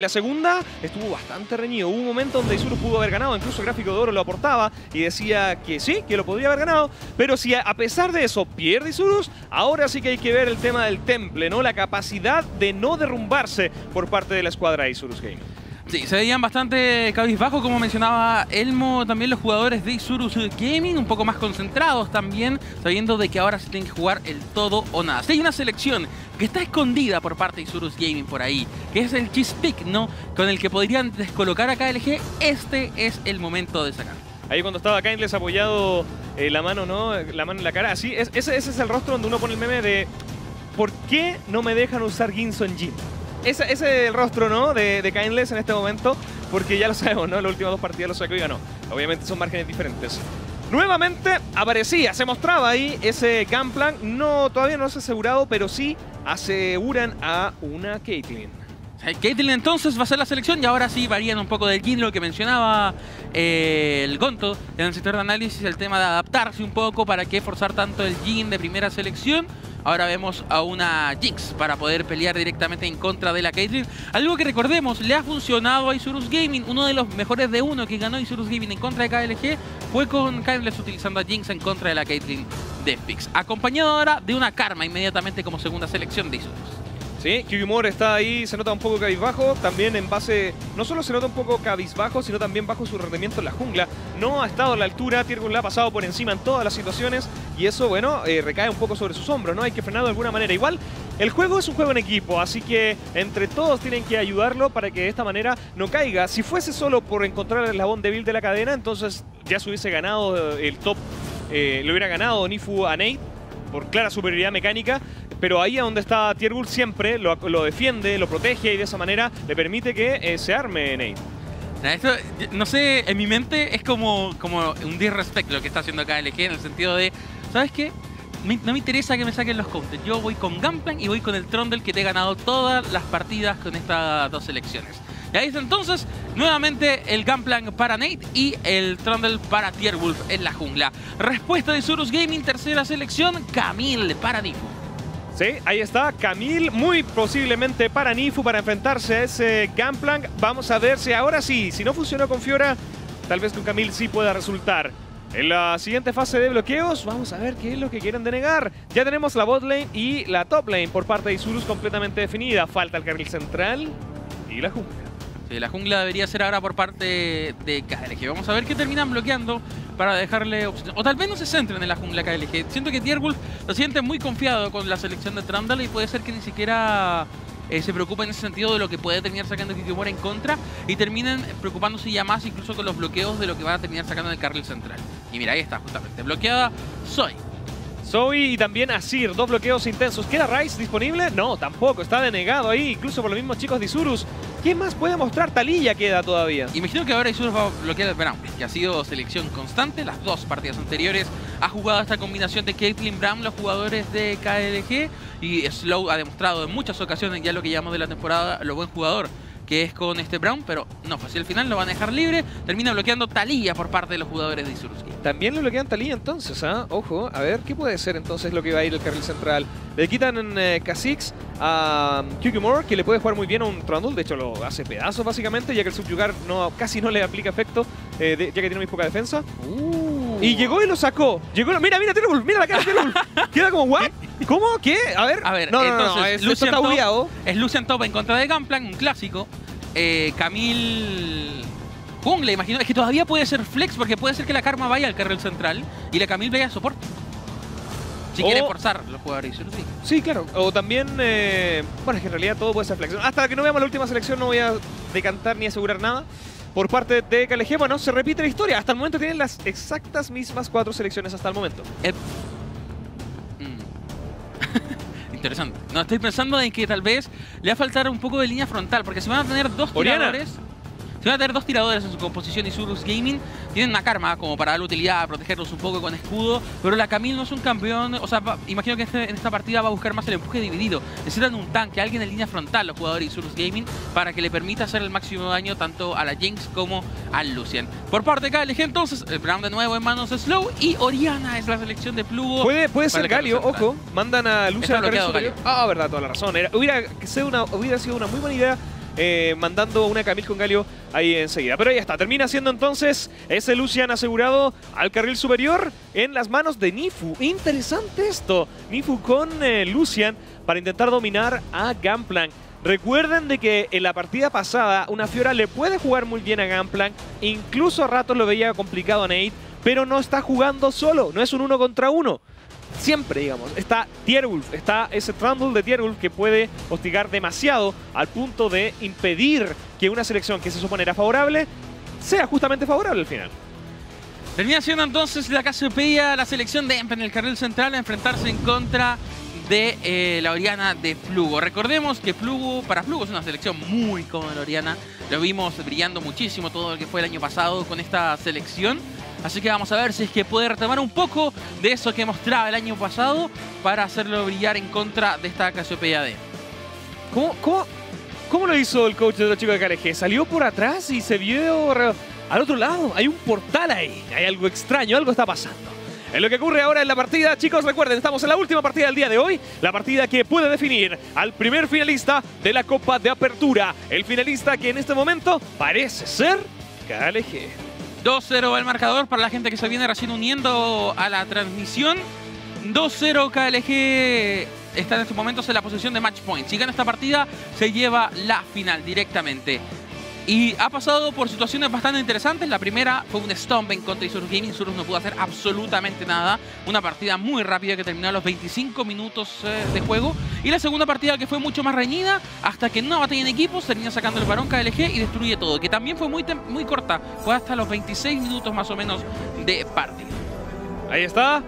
La segunda estuvo bastante reñido. Hubo un momento donde Isurus pudo haber ganado, incluso el gráfico de oro lo aportaba y decía que sí, que lo podría haber ganado. Pero si a pesar de eso pierde Isurus, ahora sí que hay que ver el tema del temple, ¿no? La capacidad de no derrumbarse por parte de la escuadra Isurus Gaming. Sí, se veían bastante cabizbajos, como mencionaba Elmo, también los jugadores de Isurus Gaming, un poco más concentrados también, sabiendo de que ahora se tienen que jugar el todo o nada. Si hay una selección que está escondida por parte de Isurus Gaming por ahí, que es el Cheese Pick, ¿no? Con el que podrían descolocar a KLG, este es el momento de sacar. Ahí cuando estaba Kindless apoyado eh, la mano, ¿no? La mano en la cara. Así, es, ese, ese es el rostro donde uno pone el meme de ¿Por qué no me dejan usar Ginso en Jin? Ese, es el rostro, ¿no? De, de Kindless en este momento, porque ya lo sabemos, ¿no? Las últimas dos partidas lo sacó y ganó. Obviamente son márgenes diferentes. Nuevamente aparecía, se mostraba ahí ese Gunplan. No, todavía no ha asegurado, pero sí aseguran a una Caitlyn. Caitlyn entonces va a ser la selección y ahora sí varían un poco del lo que mencionaba eh, el Gonto en el sector de análisis, el tema de adaptarse un poco para qué forzar tanto el Jin de primera selección. Ahora vemos a una Jinx para poder pelear directamente en contra de la Caitlyn. Algo que recordemos, le ha funcionado a Isurus Gaming. Uno de los mejores de uno que ganó Isurus Gaming en contra de KLG fue con Kindless utilizando a Jinx en contra de la Caitlyn de Fix. Acompañado ahora de una Karma inmediatamente como segunda selección de Isurus. Sí, Kyugimore está ahí, se nota un poco cabizbajo, también en base, no solo se nota un poco cabizbajo, sino también bajo su rendimiento en la jungla. No ha estado a la altura, Tiergun le ha pasado por encima en todas las situaciones y eso, bueno, eh, recae un poco sobre sus hombros, ¿no? Hay que frenarlo de alguna manera. Igual, el juego es un juego en equipo, así que entre todos tienen que ayudarlo para que de esta manera no caiga. Si fuese solo por encontrar el eslabón débil de la cadena, entonces ya se hubiese ganado el top, eh, le hubiera ganado Nifu a Nate por clara superioridad mecánica, pero ahí a donde está Tierbull siempre lo, defiende, lo protege y de esa manera le permite que eh, se arme Nate. Esto, no sé, en mi mente es como, como un disrespect lo que está haciendo acá LG en el sentido de, ¿sabes qué? no me interesa que me saquen los counters. Yo voy con Gunplan y voy con el Trundle que te he ganado todas las partidas con estas dos selecciones. Y ahí está entonces, nuevamente el Gunplan para Nate y el Trundle para Tierwolf en la jungla. Respuesta de Surus Gaming, tercera selección, Camille para Nifu. Sí, ahí está, Camille, muy posiblemente para Nifu para enfrentarse a ese Gunplan. Vamos a ver si ahora sí, si no funcionó con Fiora, tal vez con Camille sí pueda resultar. En la siguiente fase de bloqueos, vamos a ver qué es lo que quieren denegar. Ya tenemos la bot lane y la top lane por parte de Isurus completamente definida. Falta el carril central y la jungla. Sí, la jungla debería ser ahora por parte de KLG. Vamos a ver qué terminan bloqueando para dejarle opciones. O tal vez no se centren en la jungla KLG. Siento que Tierwolf lo siente muy confiado con la selección de Trundle y puede ser que ni siquiera eh, se preocupa en ese sentido de lo que puede terminar sacando Kikimora en contra y terminen preocupándose ya más incluso con los bloqueos de lo que va a terminar sacando en el carril central. Y mira, ahí está justamente, bloqueada Soy. Zoe y también Asir, dos bloqueos intensos. ¿Queda Rice disponible? No, tampoco, está denegado ahí, incluso por los mismos chicos de Isurus. ¿Qué más puede mostrar? Talilla queda todavía. Imagino que ahora Isurus va a bloquear el Brown, que ha sido selección constante. Las dos partidas anteriores ha jugado esta combinación de Caitlyn Brown, los jugadores de KLG. Y Slow ha demostrado en muchas ocasiones ya lo que llamamos de la temporada, lo buen jugador que es con este Brown, pero no fue así al final, lo van a dejar libre, termina bloqueando Talía por parte de los jugadores de Isuruski. También lo bloquean Talía entonces, ¿ah? Ojo, a ver, ¿qué puede ser entonces lo que va a ir el carril central? Le quitan en eh, Kha'Zix a um, que le puede jugar muy bien a un Trundle, de hecho lo hace pedazos básicamente, ya que el subyugar no, casi no le aplica efecto, eh, ya que tiene muy poca defensa. Uh. Y llegó y lo sacó. Llegó, mira, mira, Terrible, mira la cara de Terrible. Queda como, ¿what? ¿Cómo? ¿Qué? A ver. A ver, no, entonces, no, es, Lucian Top, es Lucian Top en contra de Gunplan, un clásico. Eh, Camille Jungla, imagino. Es que todavía puede ser flex porque puede ser que la Karma vaya al carril central y la Camille vaya a soporte. Si quiere forzar los jugadores. Sí. sí, claro. O también, eh, bueno, es que en realidad todo puede ser flex. Hasta que no veamos la última selección no voy a decantar ni asegurar nada. Por parte de KLG, bueno, se repite la historia. Hasta el momento tienen las exactas mismas cuatro selecciones hasta el momento. Eh, Interesante. No, estoy pensando en que tal vez le va a faltar un poco de línea frontal, porque si van a tener dos tiradores... Si van a tener dos tiradores en su composición y Surus Gaming, tienen una karma como para darle utilidad, protegerlos un poco con escudo, pero la Camille no es un campeón, o sea, imagino que este, en esta partida va a buscar más el empuje dividido. Necesitan un tanque, alguien en línea frontal, los jugadores de Surus Gaming, para que le permita hacer el máximo daño tanto a la Jinx como al Lucian. Por parte de KLG entonces, el Brown de nuevo en manos de Slow y Oriana es la selección de Plugo. Puede, puede ser Galio, ojo, mandan a Lucian a Ah, verdad, toda la razón. Era, hubiera, sido una, hubiera sido una muy buena idea eh, mandando una Camil con Galio ahí enseguida. Pero ya está, termina siendo entonces ese Lucian asegurado al carril superior en las manos de Nifu. Interesante esto, Nifu con eh, Lucian para intentar dominar a Gunplank. Recuerden de que en la partida pasada una Fiora le puede jugar muy bien a Gunplank, incluso a ratos lo veía complicado a Nate, pero no está jugando solo, no es un uno contra uno. Siempre, digamos, está Tierwolf, está ese Trundle de Tierwolf que puede hostigar demasiado al punto de impedir que una selección que se supone era favorable sea justamente favorable al final. Termina siendo entonces la Cassiopeia, la selección de Empen en el carril central a enfrentarse en contra de eh, la Oriana de Flugo. Recordemos que Flugo, para Flugo es una selección muy cómoda la Oriana. Lo vimos brillando muchísimo todo lo que fue el año pasado con esta selección. Así que vamos a ver si es que puede retomar un poco de eso que mostraba el año pasado para hacerlo brillar en contra de esta Cassiopeia D. ¿Cómo, cómo, cómo lo hizo el coach de los chicos de KLG? Salió por atrás y se vio al otro lado. Hay un portal ahí. Hay algo extraño, algo está pasando. En lo que ocurre ahora en la partida, chicos, recuerden, estamos en la última partida del día de hoy. La partida que puede definir al primer finalista de la Copa de Apertura. El finalista que en este momento parece ser KLG. 2-0 el marcador para la gente que se viene recién uniendo a la transmisión. 2-0 KLG está en estos momentos en la posición de match point. Si gana esta partida, se lleva la final directamente. Y ha pasado por situaciones bastante interesantes. La primera fue un stomp en contra de Isurus Gaming. Isurus no pudo hacer absolutamente nada. Una partida muy rápida que terminó a los 25 minutos eh, de juego. Y la segunda partida que fue mucho más reñida. Hasta que no batalla en equipos, termina sacando el varón KLG y destruye todo. Que también fue muy, muy corta. Fue hasta los 26 minutos más o menos de partida. Ahí está.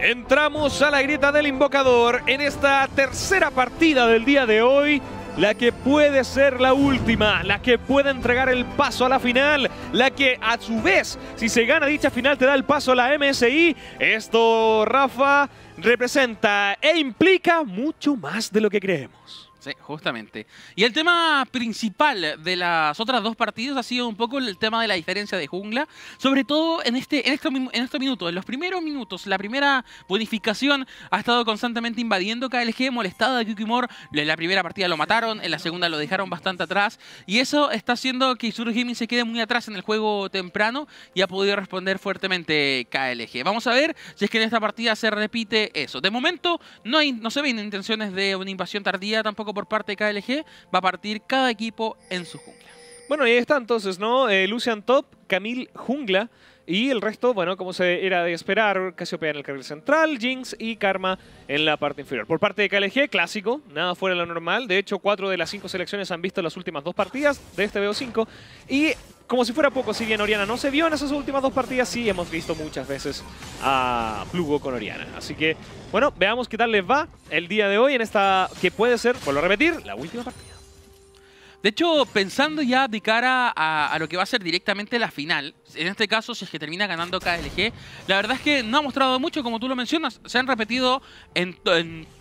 Entramos a la grieta del invocador en esta tercera partida del día de hoy la que puede ser la última, la que puede entregar el paso a la final, la que a su vez, si se gana dicha final, te da el paso a la MSI. Esto, Rafa, representa e implica mucho más de lo que creemos. Sí, justamente. Y el tema principal de las otras dos partidos ha sido un poco el tema de la diferencia de jungla, sobre todo en este en estos, en estos minutos. En los primeros minutos, la primera bonificación ha estado constantemente invadiendo KLG, molestado a Kikimor. En la primera partida lo mataron, en la segunda lo dejaron bastante atrás. Y eso está haciendo que Isuru Gaming se quede muy atrás en el juego temprano y ha podido responder fuertemente KLG. Vamos a ver si es que en esta partida se repite eso. De momento no, hay, no se ven intenciones de una invasión tardía tampoco por parte de KLG, va a partir cada equipo en su jungla. Bueno, ahí está entonces, ¿no? Eh, Lucian Top, Camille Jungla. Y el resto, bueno, como se era de esperar, Casiopea en el carril central, Jinx y Karma en la parte inferior. Por parte de KLG, clásico, nada fuera de lo normal. De hecho, cuatro de las cinco selecciones han visto las últimas dos partidas de este BO5. Y como si fuera poco, si bien Oriana no se vio en esas últimas dos partidas, sí hemos visto muchas veces a Plugo con Oriana. Así que, bueno, veamos qué tal les va el día de hoy en esta que puede ser, vuelvo a repetir, la última partida. De hecho, pensando ya de cara a, lo que va a ser directamente la final, en este caso, si es que termina ganando KLG, la verdad es que no ha mostrado mucho, como tú lo mencionas. Se han repetido en,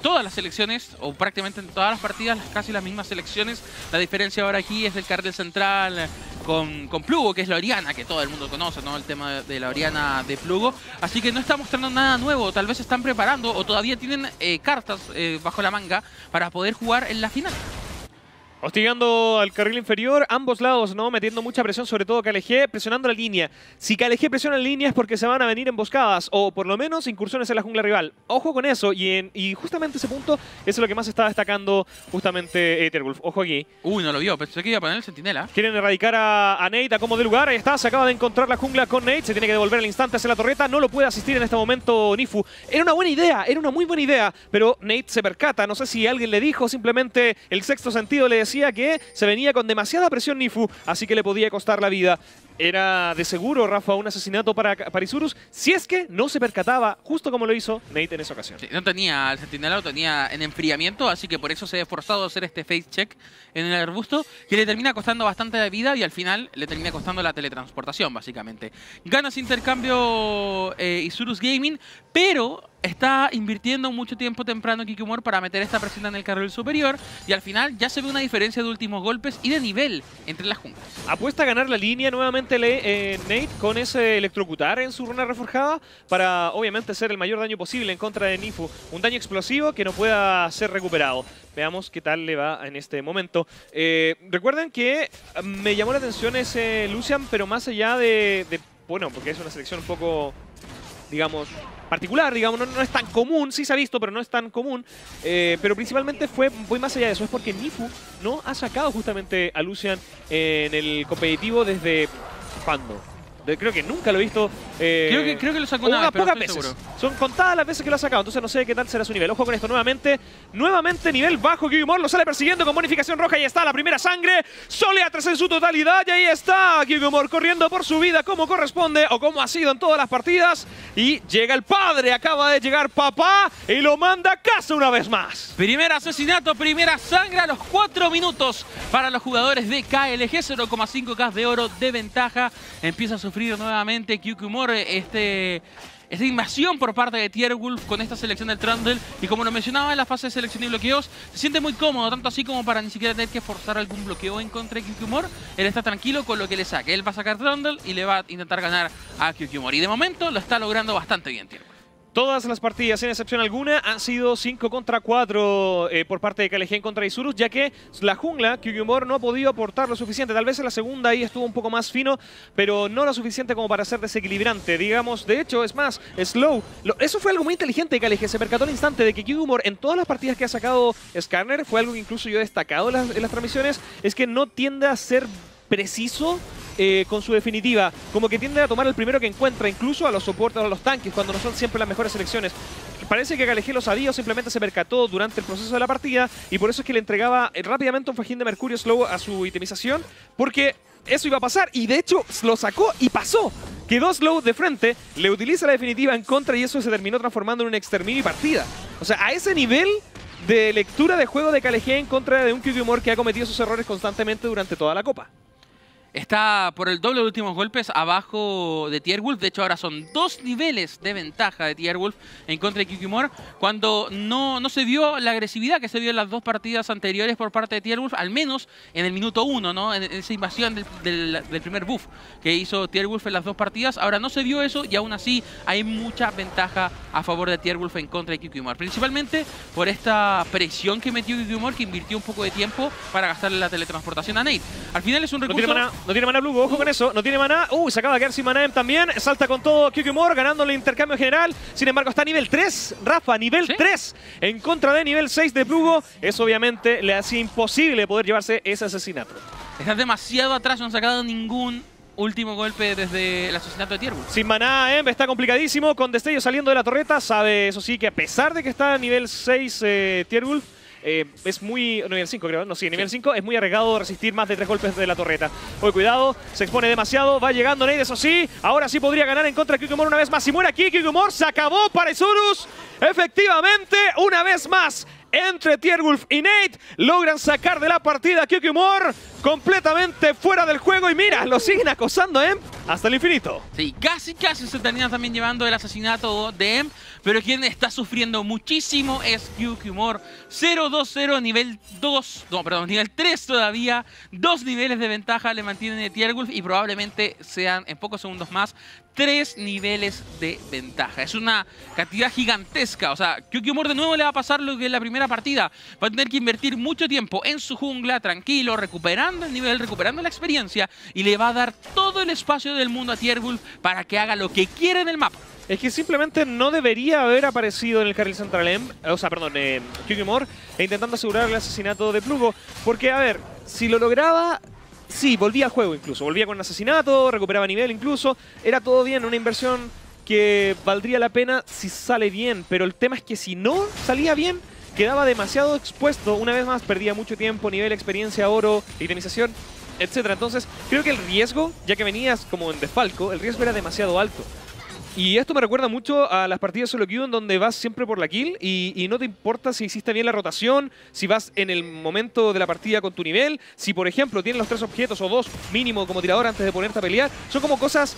todas las selecciones, o prácticamente en todas las partidas, casi las mismas selecciones. La diferencia ahora aquí es el carril central con, Plugo, que es la Oriana, que todo el mundo conoce, ¿no? El tema de la Oriana de Plugo. Así que no está mostrando nada nuevo. Tal vez están preparando o todavía tienen eh, cartas eh, bajo la manga para poder jugar en la final. Hostigando al carril inferior, ambos lados, ¿no? Metiendo mucha presión, sobre todo KLG, presionando la línea. Si KLG presiona la línea es porque se van a venir emboscadas o por lo menos incursiones en la jungla rival. Ojo con eso y, en, y justamente ese punto es lo que más está destacando justamente Etherwolf. Ojo aquí. Uy, no lo vio, pensé que iba a poner el sentinela. Quieren erradicar a, a Nate a como de lugar. Ahí está, se acaba de encontrar la jungla con Nate. Se tiene que devolver al instante hacia la torreta. No lo puede asistir en este momento Nifu. Era una buena idea, era una muy buena idea, pero Nate se percata. No sé si alguien le dijo, simplemente el sexto sentido le decía que se venía con demasiada presión Nifu, así que le podía costar la vida. Era de seguro, Rafa, un asesinato para, para Isurus, si es que no se percataba, justo como lo hizo Nate en esa ocasión. no tenía el sentinela, lo tenía en enfriamiento, así que por eso se ha esforzado a hacer este face check en el arbusto, que le termina costando bastante de vida y al final le termina costando la teletransportación, básicamente. Ganas intercambio eh, Isurus Gaming, pero está invirtiendo mucho tiempo temprano Kikimor para meter esta presión en el carril superior y al final ya se ve una diferencia de últimos golpes y de nivel entre las junglas. Apuesta a ganar la línea nuevamente eh, Nate con ese electrocutar en su runa reforjada para obviamente hacer el mayor daño posible en contra de Nifu. Un daño explosivo que no pueda ser recuperado. Veamos qué tal le va en este momento. Eh, recuerden que me llamó la atención ese Lucian, pero más allá de, de bueno, porque es una selección un poco, digamos, particular, digamos, no, es tan común, sí se ha visto, pero no es tan común. Eh, pero principalmente fue, voy más allá de eso, es porque Nifu no ha sacado justamente a Lucian en el competitivo desde... ¿Cuándo? Creo que nunca lo he visto. Eh, creo, que, creo que lo sacó una pocas veces. Son contadas las veces que lo ha sacado, entonces no sé qué tal será su nivel. Ojo con esto nuevamente. Nuevamente nivel bajo. Kyugimor lo sale persiguiendo con bonificación roja. Ahí está la primera sangre. Solea 3 en su totalidad. Y ahí está Kyugimor corriendo por su vida como corresponde o como ha sido en todas las partidas. Y llega el padre. Acaba de llegar papá y lo manda a casa una vez más. Primer asesinato, primera sangre a los 4 minutos para los jugadores de KLG. 0,5K de oro de ventaja. Empieza a sufrir nuevamente Kyukumore este, esta invasión por parte de Tierwolf con esta selección del Trundle. Y como lo mencionaba en la fase de selección y bloqueos, se siente muy cómodo, tanto así como para ni siquiera tener que forzar algún bloqueo en contra de Kyukumore. Él está tranquilo con lo que le saque. Él va a sacar Trundle y le va a intentar ganar a Kyukumore. Y de momento lo está logrando bastante bien Tierwolf. Todas las partidas, sin excepción alguna, han sido 5 contra 4 eh, por parte de Kalegen contra Isurus, ya que la jungla, Kyugimor, no ha podido aportar lo suficiente. Tal vez en la segunda ahí estuvo un poco más fino, pero no lo suficiente como para ser desequilibrante. Digamos, de hecho, es más, Slow. eso fue algo muy inteligente de. Se percató al instante de que Kyugimor, en todas las partidas que ha sacado Skarner, fue algo que incluso yo he destacado en las transmisiones, es que no tiende a ser preciso eh, con su definitiva. Como que tiende a tomar el primero que encuentra, incluso a los soportes o a los tanques, cuando no son siempre las mejores selecciones. Parece que Galejé lo sabía o simplemente se percató durante el proceso de la partida y por eso es que le entregaba eh, rápidamente un fajín de Mercurio Slow a su itemización, porque eso iba a pasar y de hecho lo sacó y pasó. Quedó Slow de frente, le utiliza la definitiva en contra y eso se terminó transformando en un exterminio y partida. O sea, a ese nivel de lectura de juego de Calejé en contra de un Humor que ha cometido sus errores constantemente durante toda la Copa. Está por el doble de últimos golpes abajo de Tierwolf. De hecho, ahora son dos niveles de ventaja de Tierwolf en contra de Kikimor. Cuando no, no se vio la agresividad que se vio en las dos partidas anteriores por parte de Tierwolf, al menos en el minuto uno, ¿no? En, esa invasión del, primer buff que hizo Tierwolf en las dos partidas. Ahora no se vio eso y aún así hay mucha ventaja a favor de Tierwolf en contra de Kikimor. Principalmente por esta presión que metió Kikimor, que invirtió un poco de tiempo para gastarle la teletransportación a Nate. Al final es un recurso... No tiene mana Blue, ojo con eso. No tiene mana. Uh, se acaba de quedar sin mana también. Salta con todo Kyukimor, ganando el intercambio general. Sin embargo, está a nivel 3. Rafa, nivel 3 en contra de nivel 6 de Plugo. Eso obviamente le hacía imposible poder llevarse ese asesinato. Está demasiado atrás, no han sacado ningún último golpe desde el asesinato de Tierwood. Sin maná, Em está complicadísimo. Con destello saliendo de la torreta. Sabe, eso sí, que a pesar de que está a nivel 6 eh, Tierwolf, eh, es muy... nivel 5 creo, no, sí, nivel 5 es muy arriesgado resistir más de tres golpes de la torreta. Hoy cuidado, se expone demasiado, va llegando Nade, eso sí, ahora sí podría ganar en contra de Kikimor una vez más. Si muere aquí, Kikimor se acabó para Isurus. Efectivamente, una vez más, entre Tierwolf y Nate. Logran sacar de la partida a Kyukimor completamente fuera del juego. Y mira, lo siguen acosando ¿eh? hasta el infinito. Sí, casi, casi se termina también llevando el asesinato de Em. Pero quien está sufriendo muchísimo es Kyukimor. 0-2-0, nivel 2, no, perdón, nivel 3 todavía. Dos niveles de ventaja le mantienen de Tierwolf y probablemente sean en pocos segundos más tres niveles de ventaja. Es una cantidad gigantesca. O sea, Kyukimor de nuevo le va a pasar lo que en la primera partida. Va a tener que invertir mucho tiempo en su jungla, tranquilo, recuperando el nivel, recuperando la experiencia. Y le va a dar todo el espacio del mundo a Tierwolf para que haga lo que quiera en el mapa. Es que simplemente no debería haber aparecido en el carril central, M, o sea, perdón, eh, Kyukimor, intentando asegurar el asesinato de Plugo. Porque, a ver, si lo lograba, Sí, volvía al juego incluso. Volvía con un asesinato, recuperaba nivel incluso. Era todo bien, una inversión que valdría la pena si sale bien. Pero el tema es que si no salía bien, quedaba demasiado expuesto. Una vez más, perdía mucho tiempo, nivel, experiencia, oro, itemización, etc. Entonces, creo que el riesgo, ya que venías como en desfalco, el riesgo era demasiado alto. Y esto me recuerda mucho a las partidas solo queue en donde vas siempre por la kill y, no te importa si hiciste bien la rotación, si vas en el momento de la partida con tu nivel, si por ejemplo tienes los tres objetos o dos mínimo como tirador antes de ponerte a pelear. Son como cosas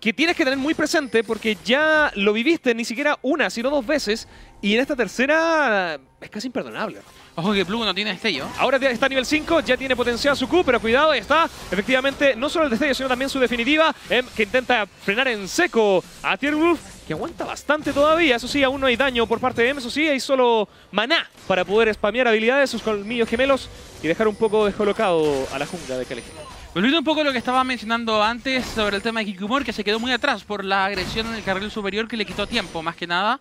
que tienes que tener muy presente porque ya lo viviste ni siquiera una, sino dos veces. Y en esta tercera es casi imperdonable. Ojo que Plugo no tiene destello. Ahora está a nivel 5, ya tiene potencial su Q, pero cuidado, está efectivamente no solo el destello, sino también su definitiva, em, que intenta frenar en seco a Tierwolf, que aguanta bastante todavía. Eso sí, aún no hay daño por parte de M, eso sí, hay solo maná para poder spamear habilidades, sus colmillos gemelos y dejar un poco descolocado a la jungla de KLG. Volviendo un poco a lo que estaba mencionando antes sobre el tema de Kikumor, que se quedó muy atrás por la agresión en el carril superior que le quitó tiempo, más que nada.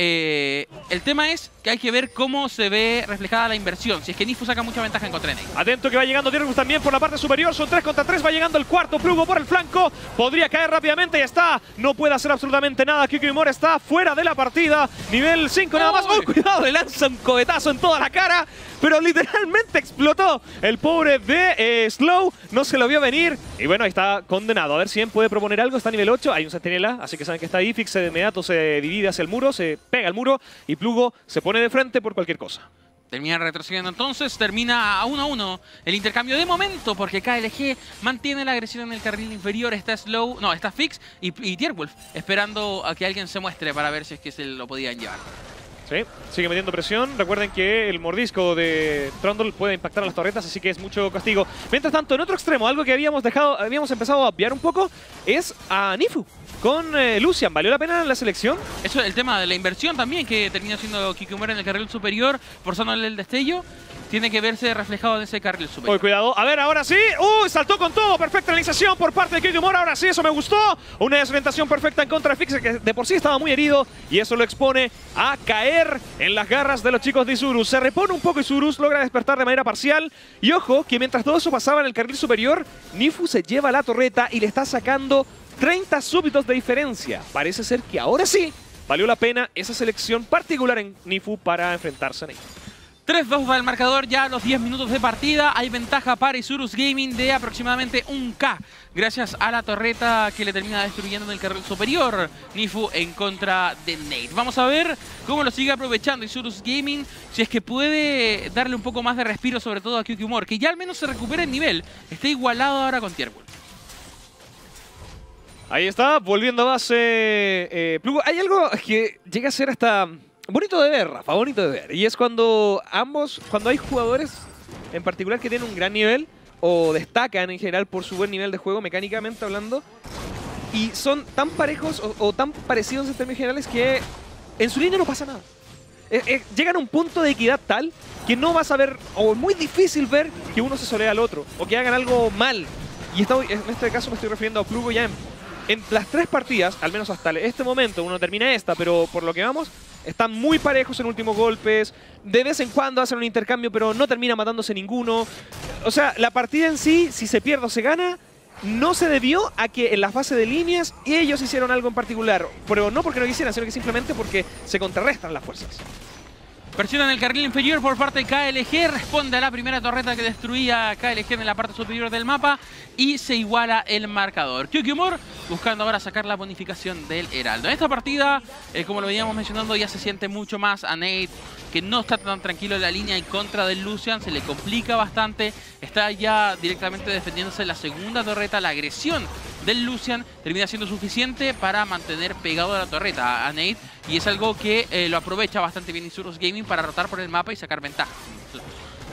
Eh, el tema es que hay que ver cómo se ve reflejada la inversión. Si es que Nifu saca mucha ventaja en contra Atento que va llegando Tiergus también por la parte superior. Son 3 contra 3. Va llegando el cuarto. Plugo por el flanco. Podría caer rápidamente y está. No puede hacer absolutamente nada. Kiko Mora está fuera de la partida. Nivel 5 nada más. ¡Oh, cuidado! Le lanza un cohetazo en toda la cara pero literalmente explotó. El pobre de eh, Slow no se lo vio venir. Y bueno, ahí está condenado. A ver si él puede proponer algo. Está a nivel 8. Hay un sentinela, así que saben que está ahí. Fix de inmediato se divide hacia el muro, se pega al muro y Plugo se pone de frente por cualquier cosa. Termina retrocediendo entonces, termina a 1 a 1 el intercambio de momento porque KLG mantiene la agresión en el carril inferior, está Slow, no, está Fix y, y Tierwolf esperando a que alguien se muestre para ver si es que se lo podían llevar. Sí, sigue metiendo presión. Recuerden que el mordisco de Trundle puede impactar a las torretas, así que es mucho castigo. Mientras tanto, en otro extremo, algo que habíamos dejado, habíamos empezado a obviar un poco, es a Nifu con eh, Lucian. ¿Valió la pena la selección? Eso, el tema de la inversión también, que termina siendo Kikumura en el carril superior, forzándole el destello tiene que verse reflejado en ese carril superior. Uy, cuidado. A ver, ahora sí. ¡Uy! Saltó con todo. Perfecta realización por parte de Kiki Ahora sí, eso me gustó. Una desorientación perfecta en contra de Fixer, que de por sí estaba muy herido. Y eso lo expone a caer en las garras de los chicos de Isurus. Se repone un poco Isurus, logra despertar de manera parcial. Y ojo, que mientras todo eso pasaba en el carril superior, Nifu se lleva la torreta y le está sacando 30 súbitos de diferencia. Parece ser que ahora sí valió la pena esa selección particular en Nifu para enfrentarse a Nifu. 3-2 va el marcador ya a los 10 minutos de partida. Hay ventaja para Isurus Gaming de aproximadamente 1K. Gracias a la torreta que le termina destruyendo en el carril superior. Nifu en contra de Nate. Vamos a ver cómo lo sigue aprovechando Isurus Gaming. Si es que puede darle un poco más de respiro sobre todo a QQ. Que ya al menos se recupere el nivel. Está igualado ahora con Tierbull. Ahí está, volviendo a base eh, Hay algo que llega a ser hasta bonito de ver, Rafa, bonito de ver. Y es cuando ambos, cuando hay jugadores en particular que tienen un gran nivel o destacan en general por su buen nivel de juego, mecánicamente hablando, y son tan parejos o, tan parecidos en términos generales que en su línea no pasa nada. Eh, eh, llegan a un punto de equidad tal que no vas a ver, o es muy difícil ver que uno se solea al otro, o que hagan algo mal. Y en este caso me estoy refiriendo a Plugo ya en, en las tres partidas, al menos hasta este momento, uno termina esta, pero por lo que vamos, están muy parejos en últimos golpes. De vez en cuando hacen un intercambio, pero no termina matándose ninguno. O sea, la partida en sí, si se pierde o se gana, no se debió a que en la fase de líneas ellos hicieron algo en particular. Pero no porque no quisieran, sino que simplemente porque se contrarrestan las fuerzas. Presiona en el carril inferior por parte de KLG, responde a la primera torreta que destruía KLG en la parte superior del mapa y se iguala el marcador. Kyukimor buscando ahora sacar la bonificación del Heraldo. En esta partida, eh, como lo veníamos mencionando, ya se siente mucho más a Nate, que no está tan tranquilo en la línea en contra del Lucian, se le complica bastante, está ya directamente defendiéndose la segunda torreta, la agresión del Lucian termina siendo suficiente para mantener pegado a la torreta a Nate. Y es algo que eh, lo aprovecha bastante bien Isurus Gaming para rotar por el mapa y sacar ventaja.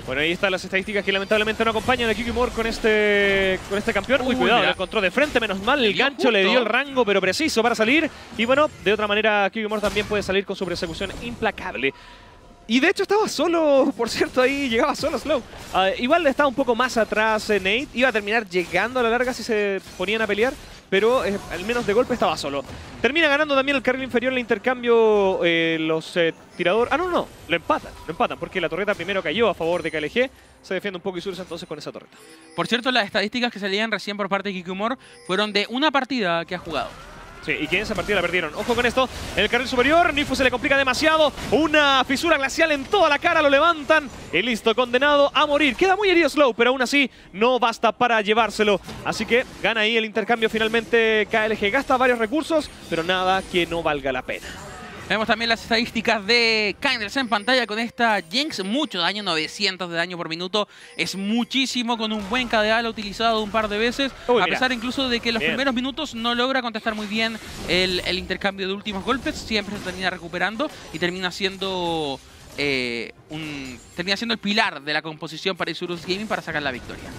Bueno, ahí están las estadísticas que lamentablemente no acompañan a Kikimor con este, con este campeón. Uy, cuidado, lo encontró de frente, menos mal. El gancho le dio el rango, pero preciso para salir. Y bueno, de otra manera, Kikimor también puede salir con su persecución implacable. Y de hecho estaba solo, por cierto, ahí llegaba solo Slow. Uh, igual estaba un poco más atrás eh, Nate. Iba a terminar llegando a la larga si se ponían a pelear. Pero eh, al menos de golpe estaba solo. Termina ganando también el carril inferior el intercambio eh, los tiradores. Ah, no, no. Lo empatan. Lo empatan porque la torreta primero cayó a favor de KLG. Se defiende un poco y surge entonces con esa torreta. Por cierto, las estadísticas que salían recién por parte de Kikumor fueron de una partida que ha jugado. Sí, y que esa partida la perdieron. Ojo con esto. En el carril superior, Nifu se le complica demasiado. Una fisura glacial en toda la cara, lo levantan. Y listo, condenado a morir. Queda muy herido Slow, pero aún así no basta para llevárselo. Así que gana ahí el intercambio finalmente KLG. Gasta varios recursos, pero nada que no valga la pena. Vemos también las estadísticas de Kindles en pantalla con esta Jinx. Mucho daño, 900 de daño por minuto. Es muchísimo con un buen KDA utilizado un par de veces. a pesar incluso de que los primeros minutos no logra contestar muy bien el, intercambio de últimos golpes. Siempre se termina recuperando y termina siendo... Eh, un, termina siendo el pilar de la composición para Isurus Gaming para sacar la victoria.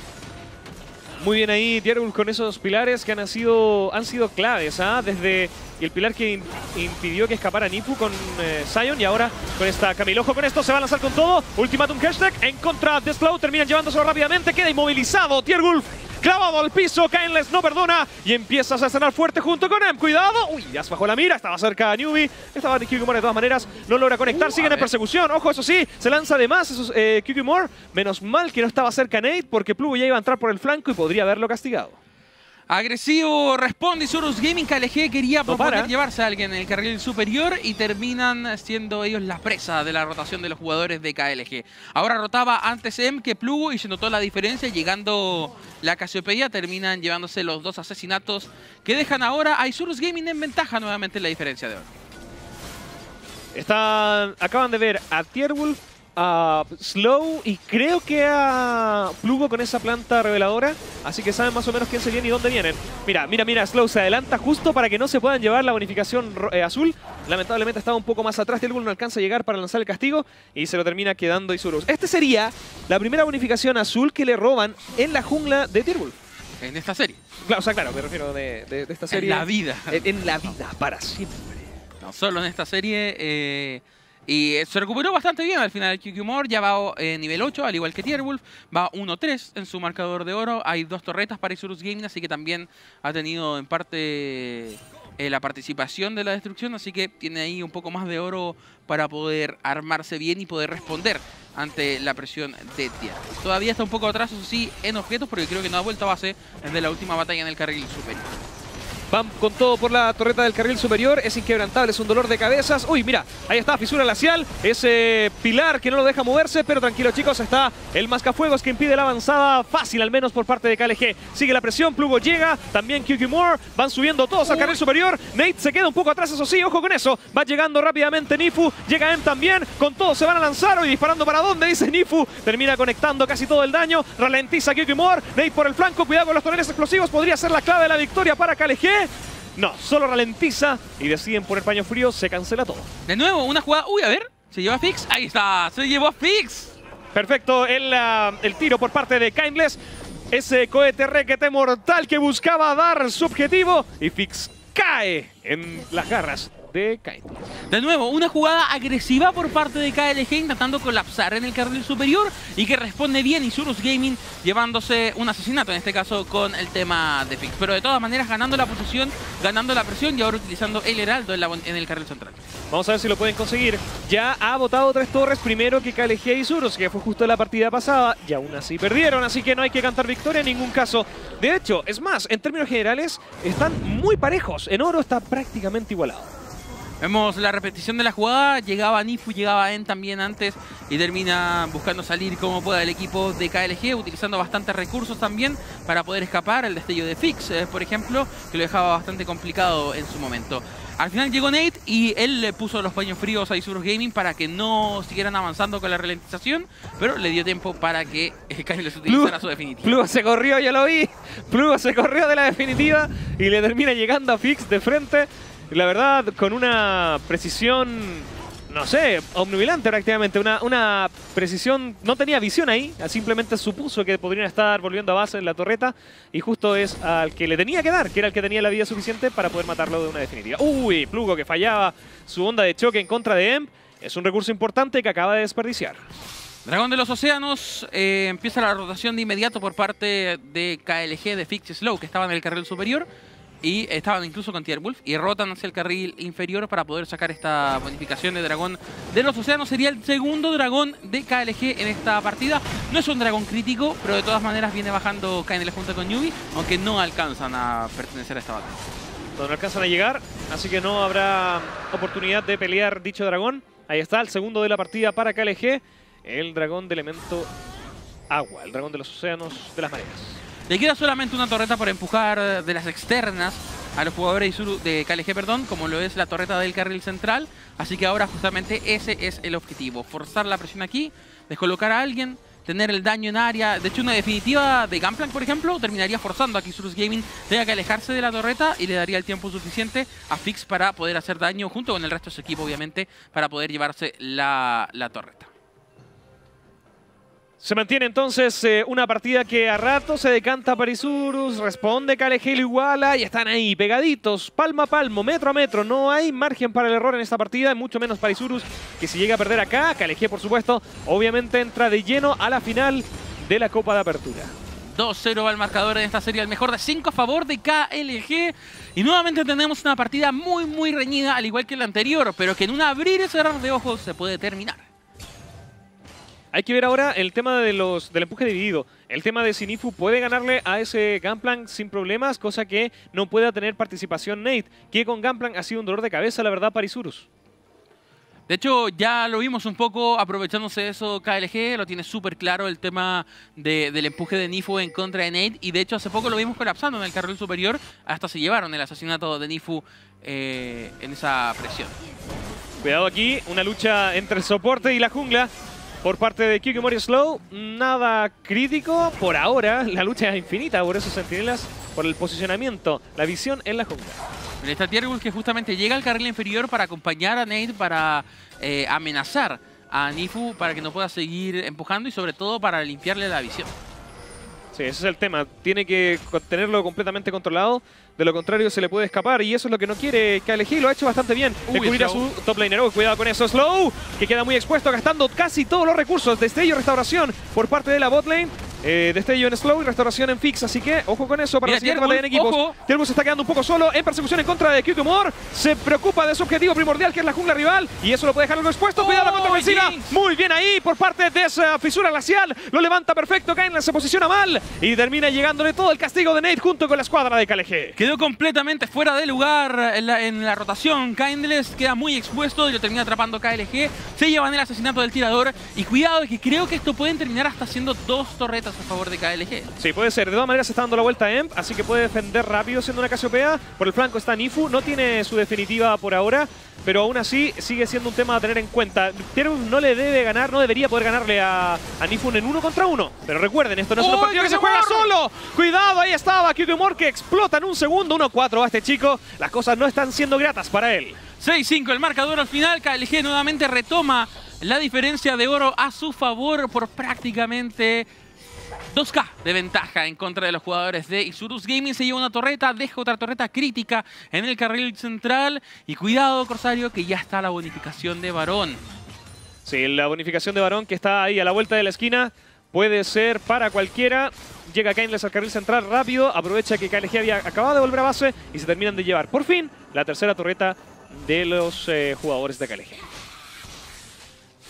Muy bien ahí Tierbull con esos pilares que han sido, han sido claves, ¿ah? Desde el pilar que impidió que escapara Nifu con eh, Sion y ahora con esta Camilojo. Con esto se va a lanzar con todo. Ultimatum hashtag en contra de Slow. Terminan llevándoselo rápidamente. Queda inmovilizado Tiergulf clavado al piso, Kainless no perdona y empiezas a cenar fuerte junto con Em. Cuidado, uy, ya se bajó la mira, estaba cerca a Newbie, estaba de de todas maneras, no logra conectar, uh, siguen en persecución, ojo, eso sí, se lanza de más eh, menos mal que no estaba cerca Nate porque Plugo ya iba a entrar por el flanco y podría haberlo castigado. Agresivo responde Surus Gaming. KLG quería proponer llevarse a alguien en el carril superior y terminan siendo ellos la presa de la rotación de los jugadores de KLG. Ahora rotaba antes M que Plugo y se notó la diferencia. Llegando la Casiopeia terminan llevándose los dos asesinatos que dejan ahora a Isurus Gaming en ventaja nuevamente en la diferencia de oro. Están, acaban de ver a Tierwolf a Slow y creo que a Plugo con esa planta reveladora. Así que saben más o menos quién se viene y dónde vienen. Mira, mira, mira, Slow se adelanta justo para que no se puedan llevar la bonificación eh, azul. Lamentablemente estaba un poco más atrás. Tielbull no alcanza a llegar para lanzar el castigo y se lo termina quedando Isurus. Este sería la primera bonificación azul que le roban en la jungla de Tirbull. En esta serie. Claro, o sea, claro, me refiero de, esta serie. En la vida. En, la vida, para siempre. No solo en esta serie. Eh, y se recuperó bastante bien al final QQ ya va eh, nivel 8, al igual que Tierwolf, va 1-3 en su marcador de oro, hay dos torretas para Isurus Gaming, así que también ha tenido en parte eh, la participación de la destrucción, así que tiene ahí un poco más de oro para poder armarse bien y poder responder ante la presión de Tierra. Todavía está un poco atrás, eso sí, en objetos, porque creo que no ha vuelto a base desde la última batalla en el carril superior. Van con todo por la torreta del carril superior. Es inquebrantable, es un dolor de cabezas. Uy, mira, ahí está, fisura glacial. Ese pilar que no lo deja moverse, pero tranquilo, chicos, está el mascafuegos que impide la avanzada fácil, al menos por parte de KLG. Sigue la presión, Plugo llega, también QQ Moore. Van subiendo todos al carril superior. Nate se queda un poco atrás, eso sí, ojo con eso. Va llegando rápidamente Nifu, llega M también. Con todo se van a lanzar hoy disparando para dónde, dice Nifu. Termina conectando casi todo el daño. Ralentiza QQ Moore. Nate por el flanco, cuidado con los toneles explosivos. Podría ser la clave de la victoria para KLG. No, solo ralentiza y deciden poner paño frío, se cancela todo. De nuevo, una jugada... Uy, a ver, ¿se lleva a Fix? Ahí está, se llevó a Fix. Perfecto, el, ah, el tiro por parte de Kindless. Ese cohete requete mortal que buscaba dar su objetivo y Fix cae en las garras de De nuevo, una jugada agresiva por parte de KLG intentando colapsar en el carril superior y que responde bien Isurus Gaming llevándose un asesinato, en este caso con el tema de Fix. Pero de todas maneras ganando la posición, ganando la presión y ahora utilizando el Heraldo en, el carril central. Vamos a ver si lo pueden conseguir. Ya ha votado tres torres primero que KLG y Isurus, que fue justo la partida pasada y aún así perdieron, así que no hay que cantar victoria en ningún caso. De hecho, es más, en términos generales están muy parejos. En oro está prácticamente igualado. Vemos la repetición de la jugada, llegaba Nifu, llegaba En también antes y termina buscando salir como pueda el equipo de KLG, utilizando bastantes recursos también para poder escapar. El destello de Fix, eh, por ejemplo, que lo dejaba bastante complicado en su momento. Al final llegó Nate y él le puso los paños fríos a Isurus Gaming para que no siguieran avanzando con la ralentización, pero le dio tiempo para que KLG utilizara su definitiva. Plugo se corrió, ya lo vi. Plugo se corrió de la definitiva y le termina llegando a Fix de frente la verdad, con una precisión, no sé, omnubilante prácticamente, una, una precisión, no tenía visión ahí, simplemente supuso que podrían estar volviendo a base en la torreta y justo es al que le tenía que dar, que era el que tenía la vida suficiente para poder matarlo de una definitiva. Uy, Plugo que fallaba su onda de choque en contra de Emp, es un recurso importante que acaba de desperdiciar. Dragón de los Océanos eh, empieza la rotación de inmediato por parte de KLG de Fix Slow, que estaba en el carril superior y estaban incluso con Tierwolf y rotan hacia el carril inferior para poder sacar esta bonificación de dragón de los océanos. Sería el segundo dragón de KLG en esta partida. No es un dragón crítico, pero de todas maneras viene bajando KNL junto con Yubi, aunque no alcanzan a pertenecer a esta batalla. No, alcanzan a llegar, así que no habrá oportunidad de pelear dicho dragón. Ahí está el segundo de la partida para KLG, el dragón de elemento agua, el dragón de los océanos de las mareas. Le queda solamente una torreta por empujar de las externas a los jugadores de KLG, perdón, como lo es la torreta del carril central. Así que ahora justamente ese es el objetivo. Forzar la presión aquí, descolocar a alguien, tener el daño en área. De hecho, una definitiva de Gunplank, por ejemplo, terminaría forzando a que Isurus Gaming tenga que alejarse de la torreta y le daría el tiempo suficiente a Fix para poder hacer daño, junto con el resto de su equipo, obviamente, para poder llevarse la, la torreta. Se mantiene entonces eh, una partida que a rato se decanta para Isurus, responde Calejel iguala y están ahí pegaditos, palmo a palmo, metro a metro. No hay margen para el error en esta partida, mucho menos para Isurus, que si llega a perder acá, Calejé por supuesto, obviamente entra de lleno a la final de la Copa de Apertura. 2-0 va el marcador en esta serie, el mejor de 5 a favor de KLG. Y nuevamente tenemos una partida muy, muy reñida, al igual que la anterior, pero que en un abrir y cerrar de ojos se puede terminar. Hay que ver ahora el tema de los, del empuje dividido. El tema de Sinifu puede ganarle a ese Gunplank sin problemas, cosa que no pueda tener participación Nate, que con Gunplank ha sido un dolor de cabeza, la verdad, para Isurus. De hecho, ya lo vimos un poco aprovechándose de eso KLG, lo tiene súper claro el tema del empuje de Nifu en contra de Nate. Y de hecho, hace poco lo vimos colapsando en el carril superior, hasta se llevaron el asesinato de Nifu eh, en esa presión. Cuidado aquí, una lucha entre el soporte y la jungla por parte de Kikimori Slow. Nada crítico por ahora. La lucha es infinita por esos sentinelas, por el posicionamiento, la visión en la jungla. Está Tiergul que justamente llega al carril inferior para acompañar a Nate, para eh, amenazar a Nifu para que no pueda seguir empujando y sobre todo para limpiarle la visión. Sí, ese es el tema. Tiene que tenerlo completamente controlado. De lo contrario, se le puede escapar y eso es lo que no quiere KLG. Lo ha hecho bastante bien. Descubrir a su top laner. Oh, cuidado con eso. Slow, que queda muy expuesto, gastando casi todos los recursos. Destello, restauración por parte de la bot lane. Eh, destello en slow y restauración en fix. Así que ojo con eso para la siguiente batalla en equipos. Tierbus se está quedando un poco solo en persecución en contra de Kyukumor. Se preocupa de su objetivo primordial, que es la jungla rival. Y eso lo puede dejar expuesto. Cuidado la contraofensiva. Muy bien ahí por parte de esa fisura glacial. Lo levanta perfecto. Kainle se posiciona mal. Y termina llegándole todo el castigo de Nate junto con la escuadra de KLG. Quedó completamente fuera de lugar en la, rotación. Kindless queda muy expuesto y lo termina atrapando KLG. Se llevan el asesinato del tirador. Y cuidado, que creo que esto pueden terminar hasta siendo dos torretas a favor de KLG. Sí, puede ser. De todas maneras se está dando la vuelta a Emp, así que puede defender rápido siendo una Casiopea. Por el flanco está Nifu, no tiene su definitiva por ahora, pero aún así sigue siendo un tema a tener en cuenta. Tierus no le debe ganar, no debería poder ganarle a, a Nifu en uno contra uno. Pero recuerden, esto no es un partido que se juega solo. Cuidado, ahí estaba Kyukimor que explota en un segundo. 1-4 a este chico. Las cosas no están siendo gratas para él. 6-5 el marcador al final. KLG nuevamente retoma la diferencia de oro a su favor por prácticamente 2K de ventaja en contra de los jugadores de Isurus Gaming. Se lleva una torreta, deja otra torreta crítica en el carril central. Y cuidado, Corsario, que ya está la bonificación de Varón. Sí, la bonificación de Varón que está ahí a la vuelta de la esquina puede ser para cualquiera. Llega Kainless al carril central rápido, aprovecha que KLG había acabado de volver a base y se terminan de llevar por fin la tercera torreta de los eh, jugadores de KLG.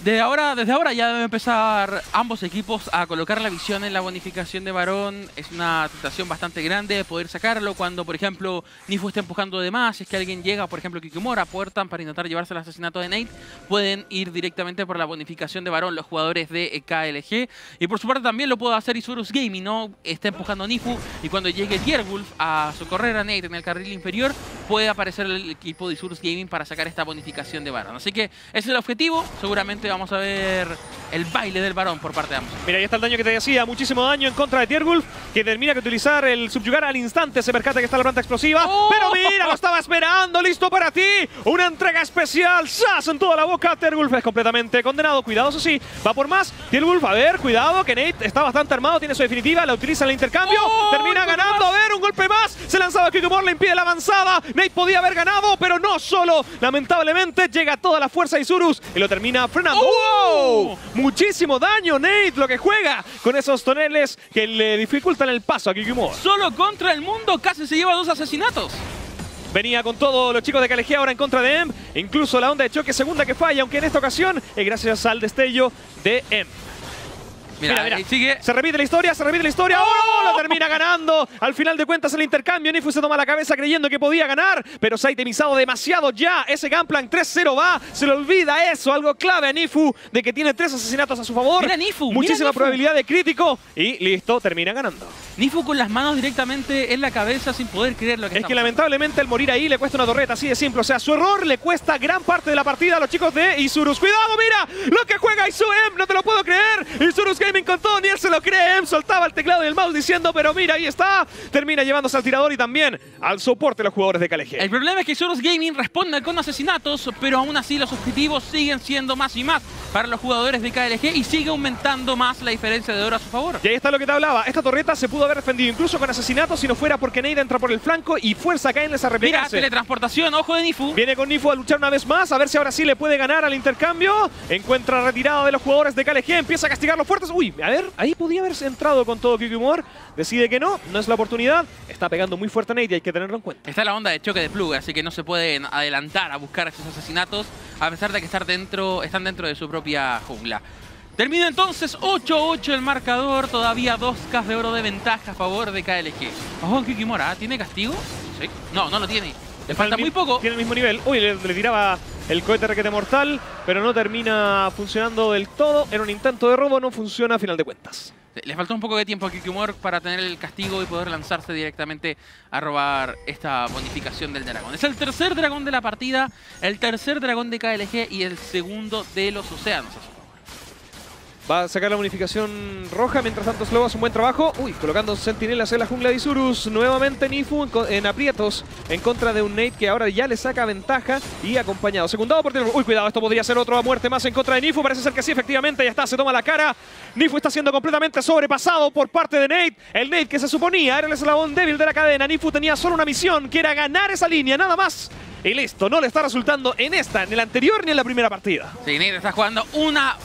De ahora, desde ahora ya deben empezar ambos equipos a colocar la visión en la bonificación de varón. Es una tentación bastante grande poder sacarlo cuando, por ejemplo, Nifu está empujando de más. Si es que alguien llega, por ejemplo, Kikimora, puertan para intentar llevarse el asesinato de Nate, pueden ir directamente por la bonificación de varón los jugadores de KLG. Y por su parte también lo puede hacer Isurus Gaming, ¿no? Está empujando a Nifu y cuando llegue Tierwolf a socorrer a Nate en el carril inferior, puede aparecer el equipo de Isurus Gaming para sacar esta bonificación de varón. Así que ese es el objetivo. Seguramente vamos a ver el baile del varón por parte de ambos. Mira, ahí está el daño que te decía. Muchísimo daño en contra de Tiergulf, que termina que utilizar el subyugar al instante. Se percata que está la planta explosiva. ¡Oh! Pero mira, lo estaba esperando. Listo para ti. Una entrega especial. ¡Sas! En toda la boca. Tiergulf es completamente condenado. Cuidado, eso sí. Va por más. Tiergulf, a ver, cuidado, que Nate está bastante armado. Tiene su definitiva. La utiliza en el intercambio. ¡Oh! termina ganando. A ver, un golpe más. Se lanzaba Kikumor, le impide la avanzada. Nate podía haber ganado, pero no solo. Lamentablemente llega toda la fuerza de Isurus y lo termina frenando. ¡Oh! Muchísimo daño, Nate, lo que juega con esos toneles que le dificultan el paso a Kikimor. Solo contra el mundo casi se lleva dos asesinatos. Venía con todos los chicos de KLG ahora en contra de Em. Incluso la onda de choque segunda que falla, aunque en esta ocasión es gracias al destello de Em. Mira, mira, sigue. Se repite la historia, se repite la historia. ¡Oh! Lo termina ganando. Al final de cuentas el intercambio. Nifu se toma la cabeza creyendo que podía ganar, pero se ha itemizado demasiado ya. Ese Gunplank 3-0 va. Se le olvida eso, algo clave a Nifu de que tiene tres asesinatos a su favor. Mira Nifu. Muchísima probabilidad de crítico y listo, termina ganando. Nifu con las manos directamente en la cabeza sin poder creer lo que Es que lamentablemente el morir ahí le cuesta una torreta, así de simple. O sea, su error le cuesta gran parte de la partida a los chicos de Isurus. ¡Cuidado, mira! Lo que juega Isum, no te lo puedo creer. Isurus Gaming con todo, se lo cree. Em soltaba el teclado y el mouse diciendo, pero mira, ahí está. Termina llevándose al tirador y también al soporte de los jugadores de KLG. El problema es que Isurus Gaming responde con asesinatos, pero aún así los objetivos siguen siendo más y más para los jugadores de KLG y sigue aumentando más la diferencia de oro a su favor. Y ahí está lo que te hablaba. Esta torreta se pudo haber defendido incluso con asesinatos si no fuera porque Neida entra por el flanco y fuerza a Kainles a replegarse. Mira, teletransportación, ojo de Nifu. Viene con Nifu a luchar una vez más, a ver si ahora sí le puede ganar al intercambio. Encuentra retirada de los jugadores de KLG, empieza a castigar los fuertes. Uy, a ver, ahí podía haberse entrado con todo Humor. Decide que no, no es la oportunidad. Está pegando muy fuerte a Nate y hay que tenerlo en cuenta. Está la onda de choque de plug, así que no se pueden adelantar a buscar esos asesinatos, a pesar de que estar dentro, están dentro de su propia jungla. Termina entonces 8-8 el marcador, todavía 2K de oro de ventaja a favor de KLG. Ojo, Kikimora, ¿tiene castigo? Sí. No, no lo tiene. Le falta muy poco. Tiene el mismo nivel. Uy, le, tiraba el cohete requete mortal, pero no termina funcionando del todo. Era un intento de robo, no funciona a final de cuentas. Le faltó un poco de tiempo a Kikimor para tener el castigo y poder lanzarse directamente a robar esta bonificación del dragón. Es el tercer dragón de la partida, el tercer dragón de KLG y el segundo de los océanos. Va a sacar la bonificación roja. Mientras tanto, Slow hace un buen trabajo. Uy, colocando sentinelas en la jungla de Isurus. Nuevamente Nifu en, aprietos en contra de un Nate que ahora ya le saca ventaja y acompañado. Secundado por Uy, cuidado, esto podría ser otra muerte más en contra de Nifu. Parece ser que sí, efectivamente. Ya está, se toma la cara. Nifu está siendo completamente sobrepasado por parte de Nate. El Nate que se suponía era el eslabón débil de la cadena. Nifu tenía solo una misión, que era ganar esa línea, nada más. Y listo, no le está resultando en esta, en el anterior ni en la primera partida. Sí, Nate está jugando una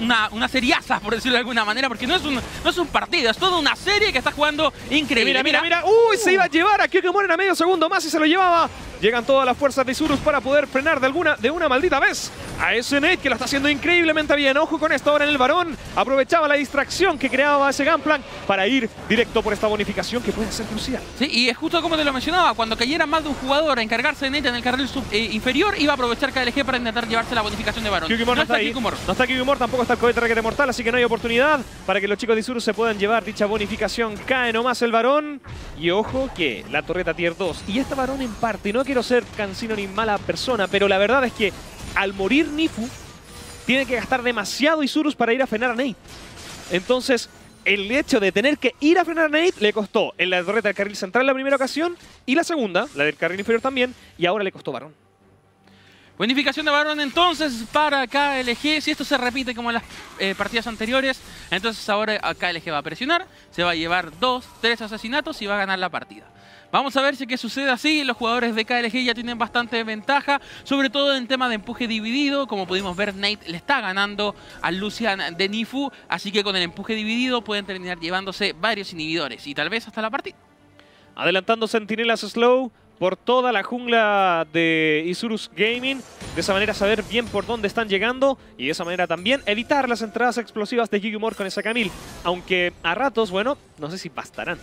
una, una seriaza, por decirlo de alguna manera, porque no es, un, no es un partido, es toda una serie que está jugando increíble. Mira, mira, mira. Uy, se iba a llevar a Kyokimon a medio segundo más y se lo llevaba. Llegan todas las fuerzas de Isurus para poder frenar de alguna de una maldita vez a ese Nate que lo está haciendo increíblemente bien. Ojo con esto ahora en el varón. Aprovechaba la distracción que creaba ese Gunplank para ir directo por esta bonificación que puede ser crucial. Sí, y es justo como te lo mencionaba, cuando cayera más de un jugador a encargarse de Nate en el carril eh, inferior, iba a aprovechar KLG para intentar llevarse la bonificación de varón. no, está, ahí. No está Kikimor, tampoco está el cohete requete mortal, así que no hay oportunidad para que los chicos de Isurus se puedan llevar dicha bonificación. Cae nomás el varón. Y ojo que la torreta tier 2 y este varón en parte, no quiero ser cansino ni mala persona, pero la verdad es que al morir Nifu, tiene que gastar demasiado Isurus para ir a frenar a Nate. Entonces, el hecho de tener que ir a frenar a Nate le costó en la torreta del carril central la primera ocasión y la segunda, la del carril inferior también, y ahora le costó varón. Bonificación de varón entonces para KLG. Si esto se repite como en las eh, partidas anteriores, entonces ahora KLG va a presionar, se va a llevar dos, tres asesinatos y va a ganar la partida. Vamos a ver si que sucede así. Los jugadores de KLG ya tienen bastante ventaja, sobre todo en tema de empuje dividido. Como pudimos ver, Nate le está ganando al Lucian de Nifu, así que con el empuje dividido pueden terminar llevándose varios inhibidores y tal vez hasta la partida. Adelantando Sentinelas Slow, por toda la jungla de Isurus Gaming. De esa manera saber bien por dónde están llegando y de esa manera también evitar las entradas explosivas de Gigumor con esa Camil. Aunque a ratos, bueno, no sé si bastarán.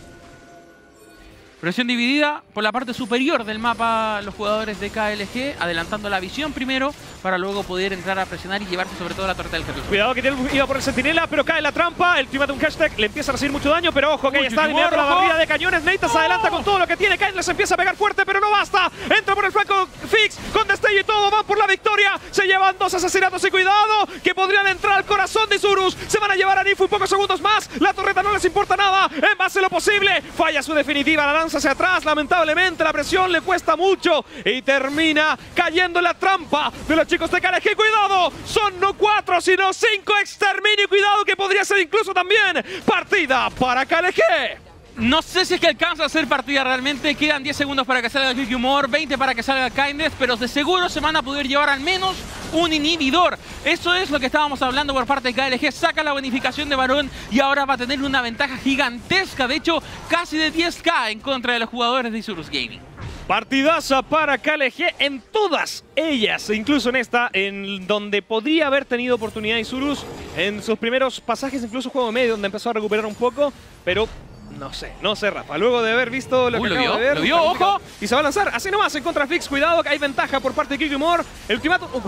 Presión dividida por la parte superior del mapa los jugadores de KLG, adelantando la visión primero para luego poder entrar a presionar y llevarse sobre todo la torreta del carril. Cuidado que tiene iba por el sentinela, pero cae la trampa. El clima de un hashtag le empieza a recibir mucho daño, pero ojo que ahí está alineando la barrida de cañones. Se adelanta con todo lo que tiene. Kain les empieza a pegar fuerte, pero no basta. Entra por el flanco Fix con destello y todo. Van por la victoria. Se llevan dos asesinatos y cuidado que podrían entrar al corazón de Isurus. Se van a llevar a Nifu pocos segundos más. La torreta no les importa nada. En base lo posible. Falla su definitiva. La hacia atrás. Lamentablemente la presión le cuesta mucho y termina cayendo en la trampa de los chicos de KLG. ¡Cuidado! Son no cuatro, sino cinco exterminio. Cuidado que podría ser incluso también partida para KLG. No sé si es que alcanza a hacer partida realmente. Quedan 10 segundos para que salga Quick Humor, 20 para que salga Kindness, pero de seguro se van a poder llevar al menos un inhibidor. Eso es lo que estábamos hablando por parte de KLG. Saca la bonificación de varón y ahora va a tener una ventaja gigantesca. De hecho, casi de 10k en contra de los jugadores de Isurus Gaming. Partidaza para KLG en todas ellas, incluso en esta, en donde podría haber tenido oportunidad Isurus en sus primeros pasajes, incluso juego medio, donde empezó a recuperar un poco, pero no sé, no sé, Rafa. Luego de haber visto lo que lo acabo vio, de ver... lo vio, ojo. Y se va a lanzar así nomás en contra Fix. Cuidado, que hay ventaja por parte de Kiki Moore. El ultimátum... uh,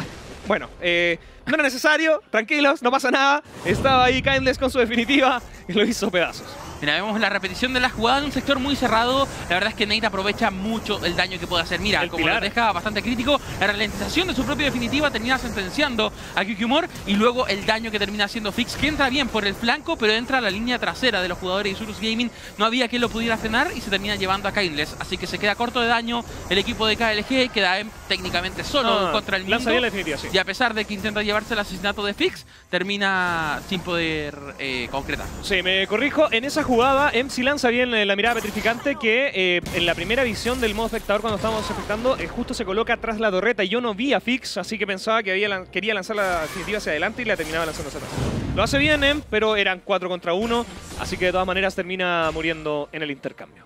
bueno, eh, no era necesario, tranquilos, no pasa nada. Estaba ahí Kindless con su definitiva lo hizo pedazos. Mira, vemos la repetición de la jugada en un sector muy cerrado. La verdad es que Nate aprovecha mucho el daño que puede hacer. Mira, El como pilar. lo deja bastante crítico, la ralentización de su propia definitiva termina sentenciando a Kyukimor y luego el daño que termina haciendo Fix, que entra bien por el flanco, pero entra a la línea trasera de los jugadores de Isurus Gaming. No había quien lo pudiera frenar y se termina llevando a Kindless. Así que se queda corto de daño el equipo de KLG, queda em, técnicamente solo Ah, contra el mundo. La definitiva, sí. Y a pesar de que intenta llevarse el asesinato de Fix, termina sin poder eh, concretar. Sí, me corrijo. En esa jugada, MC lanza bien eh, la mirada petrificante que eh, en la primera visión del modo espectador cuando estábamos efectuando, eh, justo se coloca atrás la torreta y yo no vi a Fix, así que pensaba que quería lanzar la definitiva hacia adelante y la terminaba lanzando hacia atrás. Lo hace bien, Em, pero eran 4 contra 1, así que de todas maneras termina muriendo en el intercambio.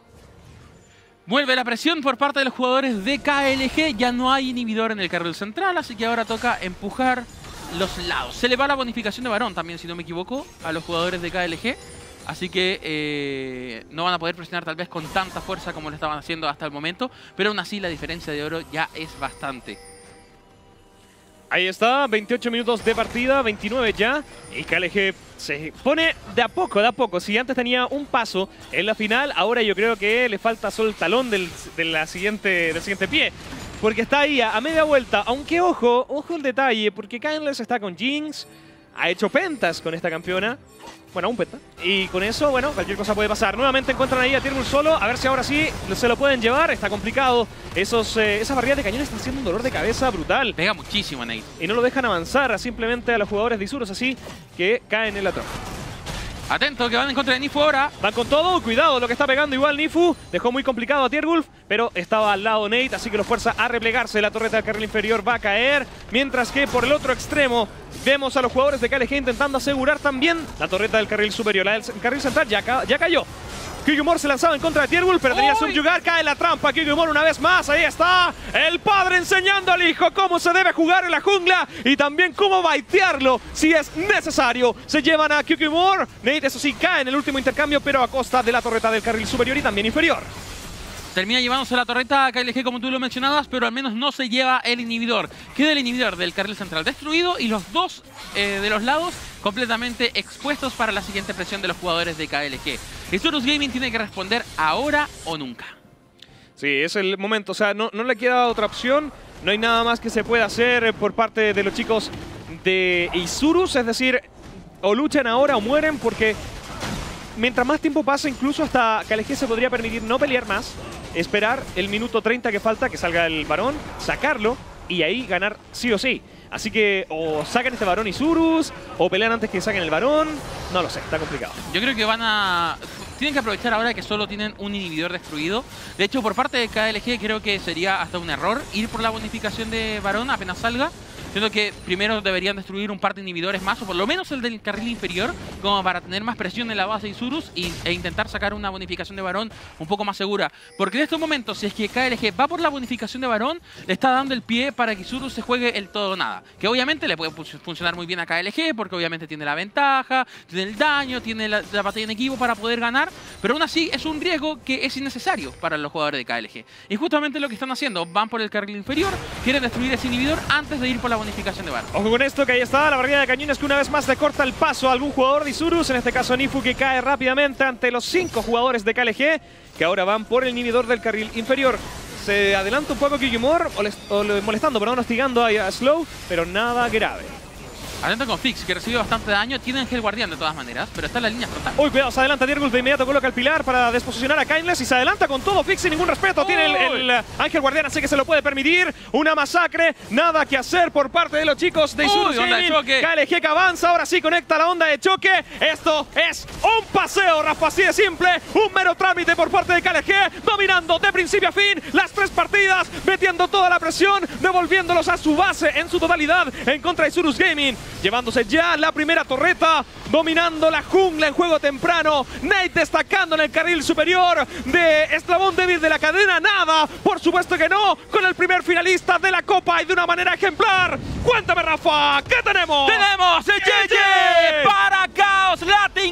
Vuelve la presión por parte de los jugadores de KLG. Ya no hay inhibidor en el carril central, así que ahora toca empujar los lados. Se le va la bonificación de varón también, si no me equivoco, a los jugadores de KLG. Así que eh, no van a poder presionar tal vez con tanta fuerza como lo estaban haciendo hasta el momento. Pero aún así la diferencia de oro ya es bastante. Ahí está, 28 minutos de partida, 29 ya. Y KLG se pone de a poco, de a poco. Si antes tenía un paso en la final, ahora yo creo que le falta solo el talón del, de la siguiente, del siguiente pie. Porque está ahí a, a media vuelta. Aunque ojo, ojo el detalle, porque Kindless está con Jinx. Ha hecho pentas con esta campeona. Bueno, un penta. Y con eso, bueno, cualquier cosa puede pasar. Nuevamente encuentran ahí a Tierbull solo. A ver si ahora sí se lo pueden llevar. Está complicado. Esos, eh, esas barridas de cañones están siendo un dolor de cabeza brutal Pega muchísimo Nate. y no lo dejan avanzar simplemente a los jugadores de Isurus así que caen en la trampa. Atento que van en contra de Nifu ahora. Van con todo, cuidado lo que está pegando igual Nifu, dejó muy complicado a Tiergulf, pero estaba al lado Nate, así que lo fuerza a replegarse, la torreta del carril inferior va a caer, mientras que por el otro extremo vemos a los jugadores de KLG intentando asegurar también la torreta del carril superior, la del carril central ya, ya cayó. Kyugumor se lanzaba en contra de Tiergulf, pero tenía subyugar, cae la trampa. Kyugumor una vez más, ahí está. El padre enseñando al hijo cómo se debe jugar en la jungla y también cómo baitearlo si es necesario. Se llevan a Kyugumor. Nate, eso sí, cae en el último intercambio, pero a costa de la torreta del carril superior y también inferior. Termina llevándose la torreta a KLG como tú lo mencionabas, pero al menos no se lleva el inhibidor. Queda el inhibidor del carril central destruido y los dos eh, de los lados completamente expuestos para la siguiente presión de los jugadores de KLG. Isurus Gaming tiene que responder ahora o nunca. Sí, es el momento. O sea, no, no le queda otra opción. No hay nada más que se pueda hacer eh, por parte de los chicos de Isurus. Es decir, o luchan ahora o mueren porque mientras más tiempo pasa, incluso hasta KLG se podría permitir no pelear más, esperar el minuto 30 que falta, que salga el varón, sacarlo y ahí ganar sí o sí. Así que o sacan este varón Isurus, o pelean antes que saquen el varón. No lo sé, está complicado. Yo creo que van a... Tienen que aprovechar ahora que solo tienen un inhibidor destruido. De hecho, por parte de KLG creo que sería hasta un error ir por la bonificación de varón apenas salga. Siento que primero deberían destruir un par de inhibidores más, o por lo menos el del carril inferior, como para tener más presión en la base de Isurus y, e intentar sacar una bonificación de varón un poco más segura. Porque en estos momentos, si es que KLG va por la bonificación de varón, le está dando el pie para que Isurus se juegue el todo o nada. Que obviamente le puede fu- funcionar muy bien a KLG, porque obviamente tiene la ventaja, tiene el daño, tiene la, la batalla en equipo para poder ganar, pero aún así es un riesgo que es innecesario para los jugadores de KLG. Y justamente lo que están haciendo, van por el carril inferior, quieren destruir ese inhibidor antes de ir por la bonificación Ojo con esto, que ahí está la barrida de cañones que una vez más le corta el paso a algún jugador de Isurus, en este caso Nifu, que cae rápidamente ante los cinco jugadores de KLG, que ahora van por el inhibidor del carril inferior. Se adelanta un poco Kikimor, molestando, perdón, hostigando a Slow, pero nada grave. Atento con Fix, que recibe bastante daño. Tiene Ángel Guardián de todas maneras, pero está en la línea frontal. Uy, cuidado, se adelanta Diergulf de inmediato, coloca el pilar para desposicionar a Kindless y se adelanta con todo Fix sin ningún respeto. Tiene el, el, Ángel Guardián, así que se lo puede permitir. Una masacre, nada que hacer por parte de los chicos de choque. KLG que avanza, ahora sí conecta la onda de choque. Esto es un paseo, Rafa, así de simple. Un mero trámite por parte de KLG, dominando de principio a fin las tres partidas, metiendo toda la presión, devolviéndolos a su base en su totalidad en contra de Isurus Gaming. Llevándose ya la primera torreta, dominando la jungla en juego temprano. Nate destacando en el carril superior de Eslabón débil de la cadena. Nada, por supuesto que no, con el primer finalista de la Copa y de una manera ejemplar. Cuéntame, Rafa, ¿qué tenemos? ¡Tenemos el GG para Chaos!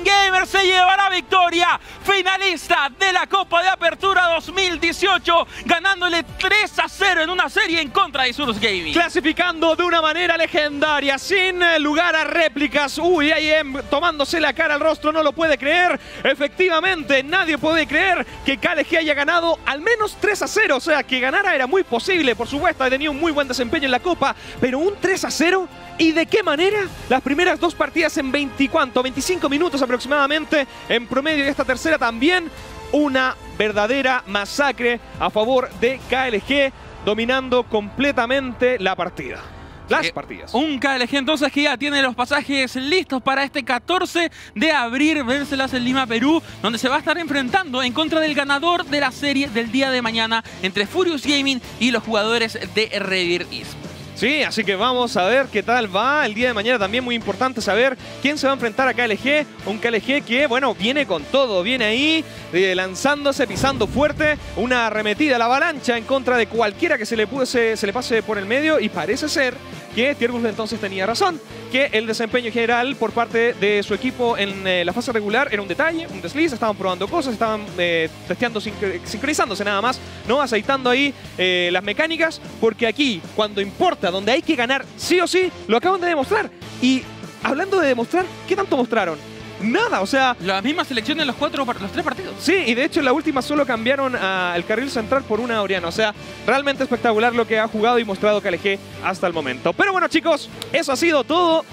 Gamer se lleva la victoria. Finalista de la Copa de Apertura 2018, ganándole 3 a 0 en una serie en contra de Isurus Gaming. Clasificando de una manera legendaria, sin lugar a réplicas. Uy, IM tomándose la cara al rostro, no lo puede creer. Efectivamente, nadie puede creer que KLG haya ganado al menos 3 a 0. O sea, que ganara era muy posible, por supuesto, ha tenido un muy buen desempeño en la Copa, pero un 3 a 0 ¿Y de qué manera? Las primeras dos partidas en 20, ¿cuánto? 25 minutos aproximadamente en promedio y esta tercera también una verdadera masacre a favor de KLG dominando completamente la partida. Las Eh, partidas. Un KLG entonces que ya tiene los pasajes listos para este 14 de abril, vérselas en Lima, Perú, donde se va a estar enfrentando en contra del ganador de la serie del día de mañana entre Furious Gaming y los jugadores de Revir East. Sí, así que vamos a ver qué tal va el día de mañana. También muy importante saber quién se va a enfrentar a KLG. Un KLG que, bueno, viene con todo. Viene ahí eh, lanzándose, pisando fuerte. Una arremetida la avalancha en contra de cualquiera que se le, pudiese- se le pase por el medio. Y parece ser que Tiergus entonces tenía razón. Que el desempeño general por parte de su equipo en eh, la fase regular era un detalle, un desliz. Estaban probando cosas, estaban eh, testeando, sincro- sincronizándose nada más. ¿no? Aceitando ahí las mecánicas. Porque aquí, cuando importa, donde hay que ganar sí o sí, lo acaban de demostrar. Y hablando de demostrar, ¿qué tanto mostraron? Nada, o sea, La misma selección en los, cuatro, los tres partidos. Sí, y de hecho en la última solo cambiaron al carril central por una Oriana. O sea, realmente espectacular lo que ha jugado y mostrado KLG hasta el momento. Pero bueno, chicos, eso ha sido todo.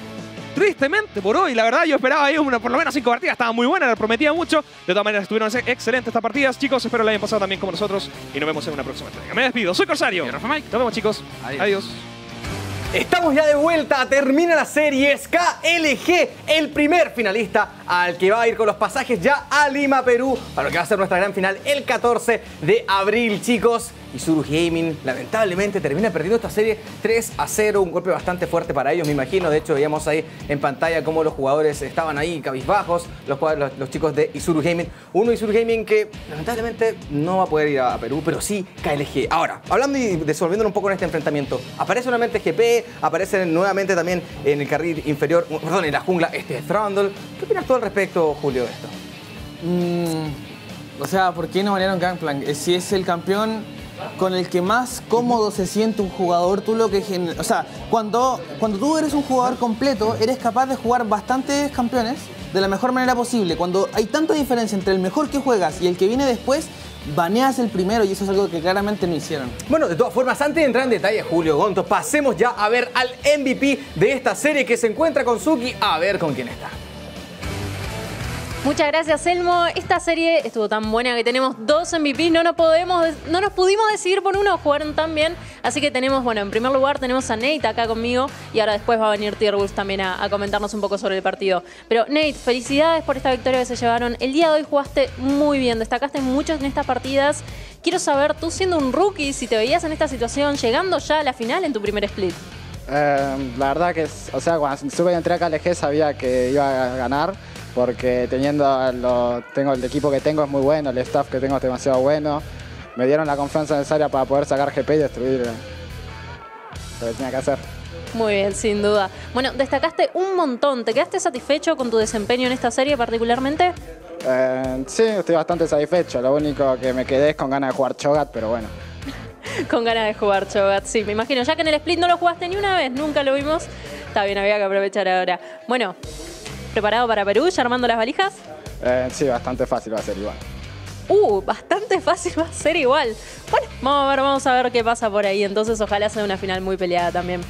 Tristemente por hoy, la verdad yo esperaba ahí una, por lo menos cinco partidas, estaba muy buena, prometía mucho. De todas maneras estuvieron ex- excelentes estas partidas, chicos, espero la hayan pasado también como nosotros y nos vemos en una próxima entrega. Me despido, soy Corsario. Y Rafa Mike. Nos vemos chicos. Adiós. Adiós. Estamos ya de vuelta, termina la serie KLG, el primer finalista al que va a ir con los pasajes ya a Lima, Perú, para lo que va a ser nuestra gran final el 14 de abril, chicos. Y Surus Gaming lamentablemente termina perdiendo esta serie 3 a 0, un golpe bastante fuerte para ellos, me imagino. De hecho, veíamos ahí en pantalla cómo los jugadores estaban ahí cabizbajos, los, los, chicos de Isuru Gaming. Uno Isuru Gaming que lamentablemente no va a poder ir a Perú, pero sí KLG. Ahora, hablando y desenvolviéndolo un poco en este enfrentamiento, aparece nuevamente GP, aparece nuevamente también en el carril inferior, perdón, en la jungla, este Thrundle. ¿Qué opinas tú al respecto, Julio, de esto? Mm, o sea, ¿por qué no banearon Gangplank? Eh, Si es el campeón con el que más cómodo se siente un jugador, tú lo que... O sea, cuando, cuando tú eres un jugador completo, eres capaz de jugar bastantes campeones de la mejor manera posible. Cuando hay tanta diferencia entre el mejor que juegas y el que viene después, baneas el primero y eso es algo que claramente no hicieron. Bueno, de todas formas, antes de entrar en detalle, Julio Gonto, pasemos ya a ver al MVP de esta serie que se encuentra con Suki, a ver con quién está. Muchas gracias, Elmo. Esta serie estuvo tan buena que tenemos dos MVP. No nos, podemos, no nos pudimos decidir por uno, jugaron tan bien. Así que tenemos, bueno, en primer lugar tenemos a Nate acá conmigo y ahora después va a venir Tierwolf también a, comentarnos un poco sobre el partido. Pero Nate, felicidades por esta victoria que se llevaron. El día de hoy jugaste muy bien, destacaste mucho en estas partidas. Quiero saber, tú siendo un rookie, si te veías en esta situación, llegando ya a la final en tu primer split. Eh, la verdad que, o sea, cuando supe que entré a KLG sabía que iba a ganar porque teniendo lo- tengo el equipo que tengo es muy bueno, el staff que tengo es demasiado bueno. Me dieron la confianza necesaria para poder sacar GP y destruir eh, lo que tenía que hacer. Muy bien, sin duda. Bueno, destacaste un montón. ¿Te quedaste satisfecho con tu desempeño en esta serie particularmente? Eh, sí, estoy bastante satisfecho. Lo único que me quedé es con ganas de jugar Chogat, pero bueno. Con ganas de jugar Chogat, sí, me imagino. Ya que en el split no lo jugaste ni una vez, nunca lo vimos. Está bien, había que aprovechar ahora. Bueno, ¿preparado para Perú? ¿Ya armando las valijas? Eh, sí, bastante fácil va a ser igual. Uh, bastante fácil va a ser igual. Bueno, vamos a ver, vamos a ver qué pasa por ahí. Entonces, ojalá sea una final muy peleada también.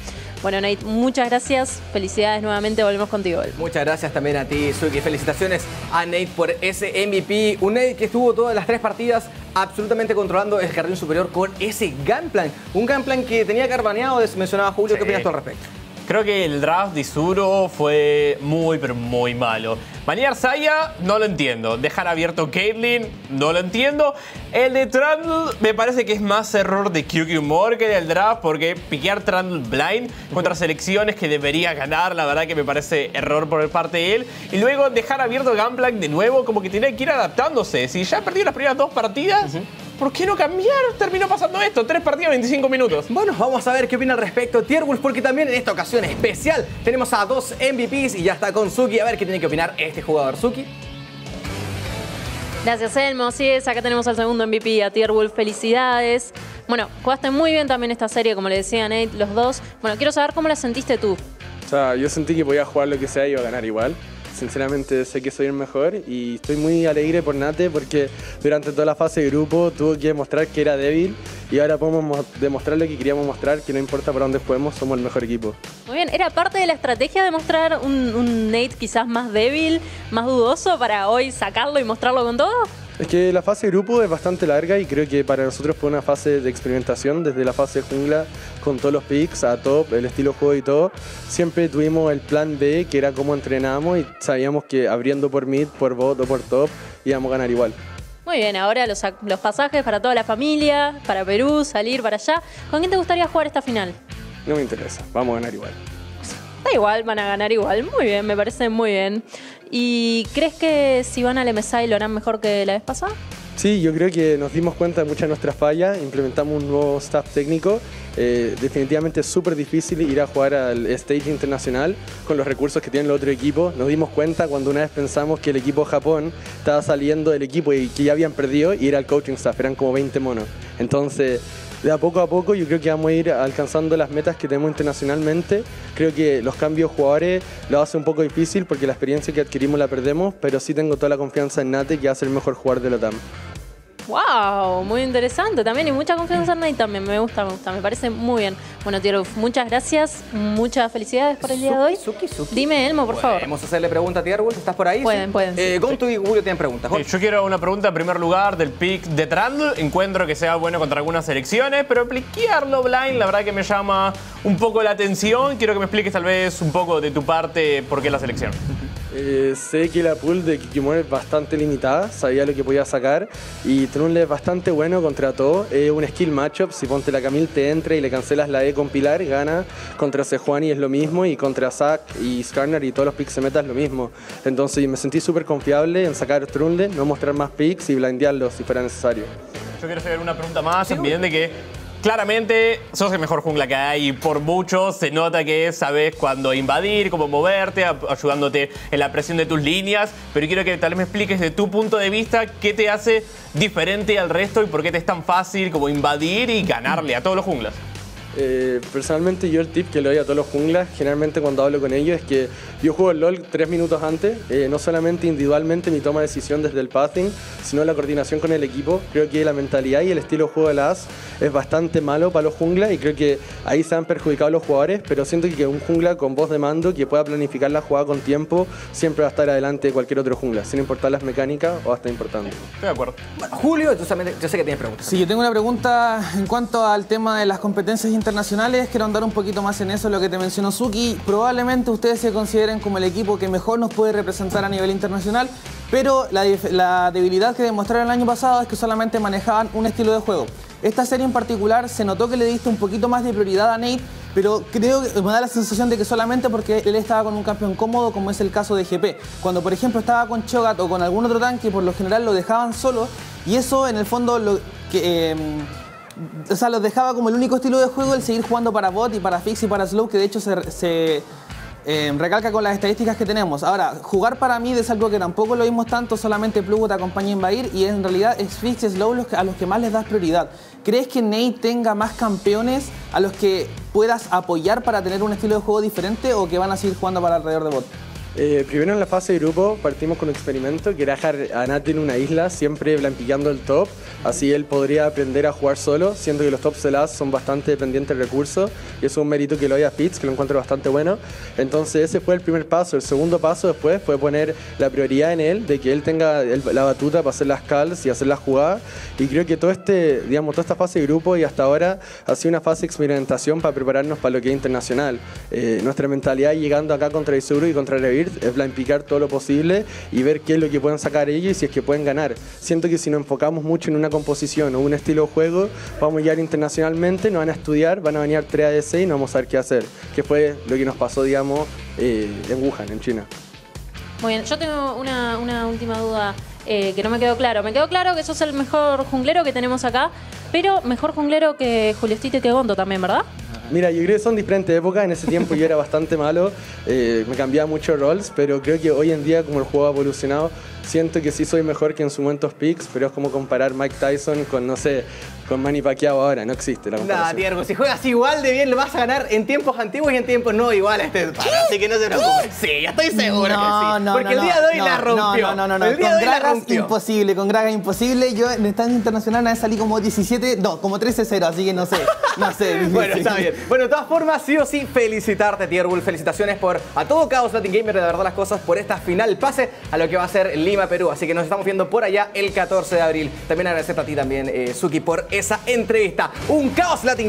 Bueno, Nate, muchas gracias. Felicidades nuevamente. Volvemos contigo. Muchas gracias también a ti, Suki. Felicitaciones a Nate por ese MVP. Un Nate que estuvo todas las tres partidas absolutamente controlando el carril superior con ese Gunplan. Un Gunplan que tenía carbaneado, mencionaba Julio. ¿Qué opinas tú al respecto? Creo que el draft de Isuro fue muy, pero muy malo. Banear Saya, no lo entiendo. Dejar abierto Caitlyn, no lo entiendo. El de Trundle me parece que es más error de QQ More que del draft, porque piquear Trundle blind contra selecciones que debería ganar, la verdad que me parece error por parte de él. Y luego dejar abierto Gunplank de nuevo, como que tiene que ir adaptándose. Si ya perdió las primeras dos partidas, ¿por qué no cambiar? Terminó pasando esto, tres partidas, 25 minutos. Bueno, vamos a ver qué opina al respecto Tierwolf, porque también en esta ocasión especial tenemos a dos MVPs y ya está con Suki. A ver qué tiene que opinar este jugador. Suki. Gracias, Elmo. Así es, acá tenemos al segundo MVP, a Tierwolf. Felicidades. Bueno, jugaste muy bien también esta serie, como le decía Nate, los dos. Bueno, quiero saber cómo la sentiste tú. O sea, yo sentí que podía jugar lo que sea y iba a ganar igual. Sinceramente sé que soy el mejor y estoy muy alegre por Nate porque durante toda la fase de grupo tuvo que demostrar que era débil y ahora podemos mo- demostrar lo que queríamos mostrar, que no importa para dónde juguemos, somos el mejor equipo. Muy bien, ¿era parte de la estrategia de mostrar un, un Nate quizás más débil, más dudoso, para hoy sacarlo y mostrarlo con todo? Es que la fase de grupo es bastante larga y creo que para nosotros fue una fase de experimentación desde la fase jungla con todos los picks a top, el estilo de juego y todo. Siempre tuvimos el plan B que era cómo entrenábamos y sabíamos que abriendo por mid, por bot o por top íbamos a ganar igual. Muy bien, ahora los, los pasajes para toda la familia, para Perú, salir para allá. ¿Con quién te gustaría jugar esta final? No me interesa, vamos a ganar igual. Da igual, van a ganar igual. Muy bien, me parece muy bien. ¿Y crees que si van al MSI lo harán mejor que la vez pasada? Sí, yo creo que nos dimos cuenta de muchas de nuestras fallas, implementamos un nuevo staff técnico. Eh, definitivamente es súper difícil ir a jugar al stage internacional con los recursos que tiene el otro equipo. Nos dimos cuenta cuando una vez pensamos que el equipo Japón estaba saliendo del equipo y que ya habían perdido y era el coaching staff, eran como 20 monos. Entonces, de a poco a poco yo creo que vamos a ir alcanzando las metas que tenemos internacionalmente. Creo que los cambios de jugadores lo hace un poco difícil porque la experiencia que adquirimos la perdemos, pero sí tengo toda la confianza en Nate que va a ser el mejor jugador de la TAM. ¡Wow! Muy interesante también y mucha confianza en Nate también. Me gusta, me gusta. Me parece muy bien. Bueno, Tieruf, muchas gracias. Muchas felicidades por el día de hoy. Suki, Suki. Dime, Elmo, por favor. Podemos hacerle pregunta a Tierwolf. ¿Estás por ahí? Pueden, Sí. pueden, sí. Eh, Gontu y Julio tienen preguntas. Yo quiero una pregunta en primer lugar del pick de Trundle. Encuentro que sea bueno contra algunas selecciones, pero pliquearlo blind, la verdad que me llama un poco la atención. Quiero que me expliques tal vez un poco de tu parte por qué la selección. Eh, sé que la pool de Kikimori es bastante limitada, sabía lo que podía sacar y Trunle es bastante bueno contra todo. Es un skill matchup, si ponte la Camille te entra y le cancelas la E con Pilar, gana. Contra Sejuani es lo mismo y contra Zack y Skarner y todos los picks se metas lo mismo. Entonces me sentí súper confiable en sacar Trunle, no mostrar más picks y blindearlos si fuera necesario. Yo quiero hacer una pregunta más también de que claramente sos el mejor jungla que hay por mucho se nota que sabes cuándo invadir, cómo moverte, ayudándote en la presión de tus líneas, pero quiero que tal vez me expliques de tu punto de vista qué te hace diferente al resto y por qué te es tan fácil como invadir y ganarle a todos los junglas. Eh, personalmente yo el tip que le doy a todos los junglas, generalmente cuando hablo con ellos, es que yo juego el LOL tres minutos antes, eh, no solamente individualmente mi toma de decisión desde el pathing, sino la coordinación con el equipo. Creo que la mentalidad y el estilo de juego de las es bastante malo para los junglas y creo que ahí se han perjudicado los jugadores, pero siento que un jungla con voz de mando que pueda planificar la jugada con tiempo siempre va a estar adelante de cualquier otro jungla, sin importar las mecánicas o hasta importante. Estoy de acuerdo. Bueno, Julio, tú también- yo sé que tienes preguntas. Sí, yo tengo una pregunta en cuanto al tema de las competencias internacionales. Quiero andar un poquito más en eso, lo que te mencionó Suki. Probablemente ustedes se consideren como el equipo que mejor nos puede representar a nivel internacional, pero la, debilidad que demostraron el año pasado es que solamente manejaban un estilo de juego. Esta serie en particular se notó que le diste un poquito más de prioridad a Nate, pero creo que me da la sensación de que solamente porque él estaba con un campeón cómodo, como es el caso de GP. Cuando, por ejemplo, estaba con Chogat o con algún otro tanque, por lo general lo dejaban solo, y eso en el fondo lo que. em, o sea, los dejaba como el único estilo de juego el seguir jugando para bot y para fix y para slow, que de hecho se, eh, recalca con las estadísticas que tenemos. Ahora, jugar para mid es algo que tampoco lo vimos tanto, solamente Plugo te acompaña a invadir y en realidad es fix y slow los a los que más les das prioridad. ¿Crees que Nate tenga más campeones a los que puedas apoyar para tener un estilo de juego diferente o que van a seguir jugando para alrededor de bot? Eh, primero en la fase de grupo partimos con un experimento que era dejar a Nat en una isla, siempre blanqueando el top. Así él podría aprender a jugar solo, siendo que los top celas son bastante dependientes de recursos. Y eso es un mérito que lo haya Fitz, que lo encuentro bastante bueno. Entonces ese fue el primer paso. El segundo paso después fue poner la prioridad en él, de que él tenga la batuta para hacer las calls y hacer las jugadas. Y creo que todo este, digamos, toda esta fase de grupo y hasta ahora ha sido una fase de experimentación para prepararnos para lo que es internacional. Eh, nuestra mentalidad llegando acá contra Isuru y contra Es planificar todo lo posible y ver qué es lo que pueden sacar ellos y si es que pueden ganar. Siento que si nos enfocamos mucho en una composición o un estilo de juego, vamos a llegar internacionalmente, nos van a estudiar, van a venir 3 ADC y no vamos a saber qué hacer. Que fue lo que nos pasó, digamos, eh, en Wuhan, en China. Muy bien, yo tengo una, una última duda eh, que no me quedó claro. Me quedó claro que sos el mejor junglero que tenemos acá, pero mejor junglero que Juliostito y que Gondo también, ¿verdad? Mira, yo creo que son diferentes épocas. En ese tiempo yo era bastante malo, eh, me cambiaba mucho roles, pero creo que hoy en día, como el juego ha evolucionado, siento que sí soy mejor que en su momentos picks, pero es como comparar Mike Tyson con, no sé, con Manny Pacquiao ahora. No existe la Nada, comparación. Tiergo, si juegas igual de bien, lo vas a ganar en tiempos antiguos y en tiempos no igual a este par, Así que no se preocupen. Sí, estoy seguro que sí. Porque el día de hoy no, la rompió. No, no, no, no. El día Con de hoy la Gragas rompió. imposible, con Gragas imposible. Yo en estancia internacional una vez salí como 17, no, como 13-0, así que no sé, no sé. Bueno, está bien. Bueno, de todas formas, sí o sí, felicitarte, Tierbull. Felicitaciones por a todo Chaos Latin Gamer, de verdad las cosas, por esta final pase a lo que va a ser Lima, Perú. Así que nos estamos viendo por allá el 14 de abril. También agradecerte a ti también, eh, Suki, por esa entrevista. Un Chaos Latin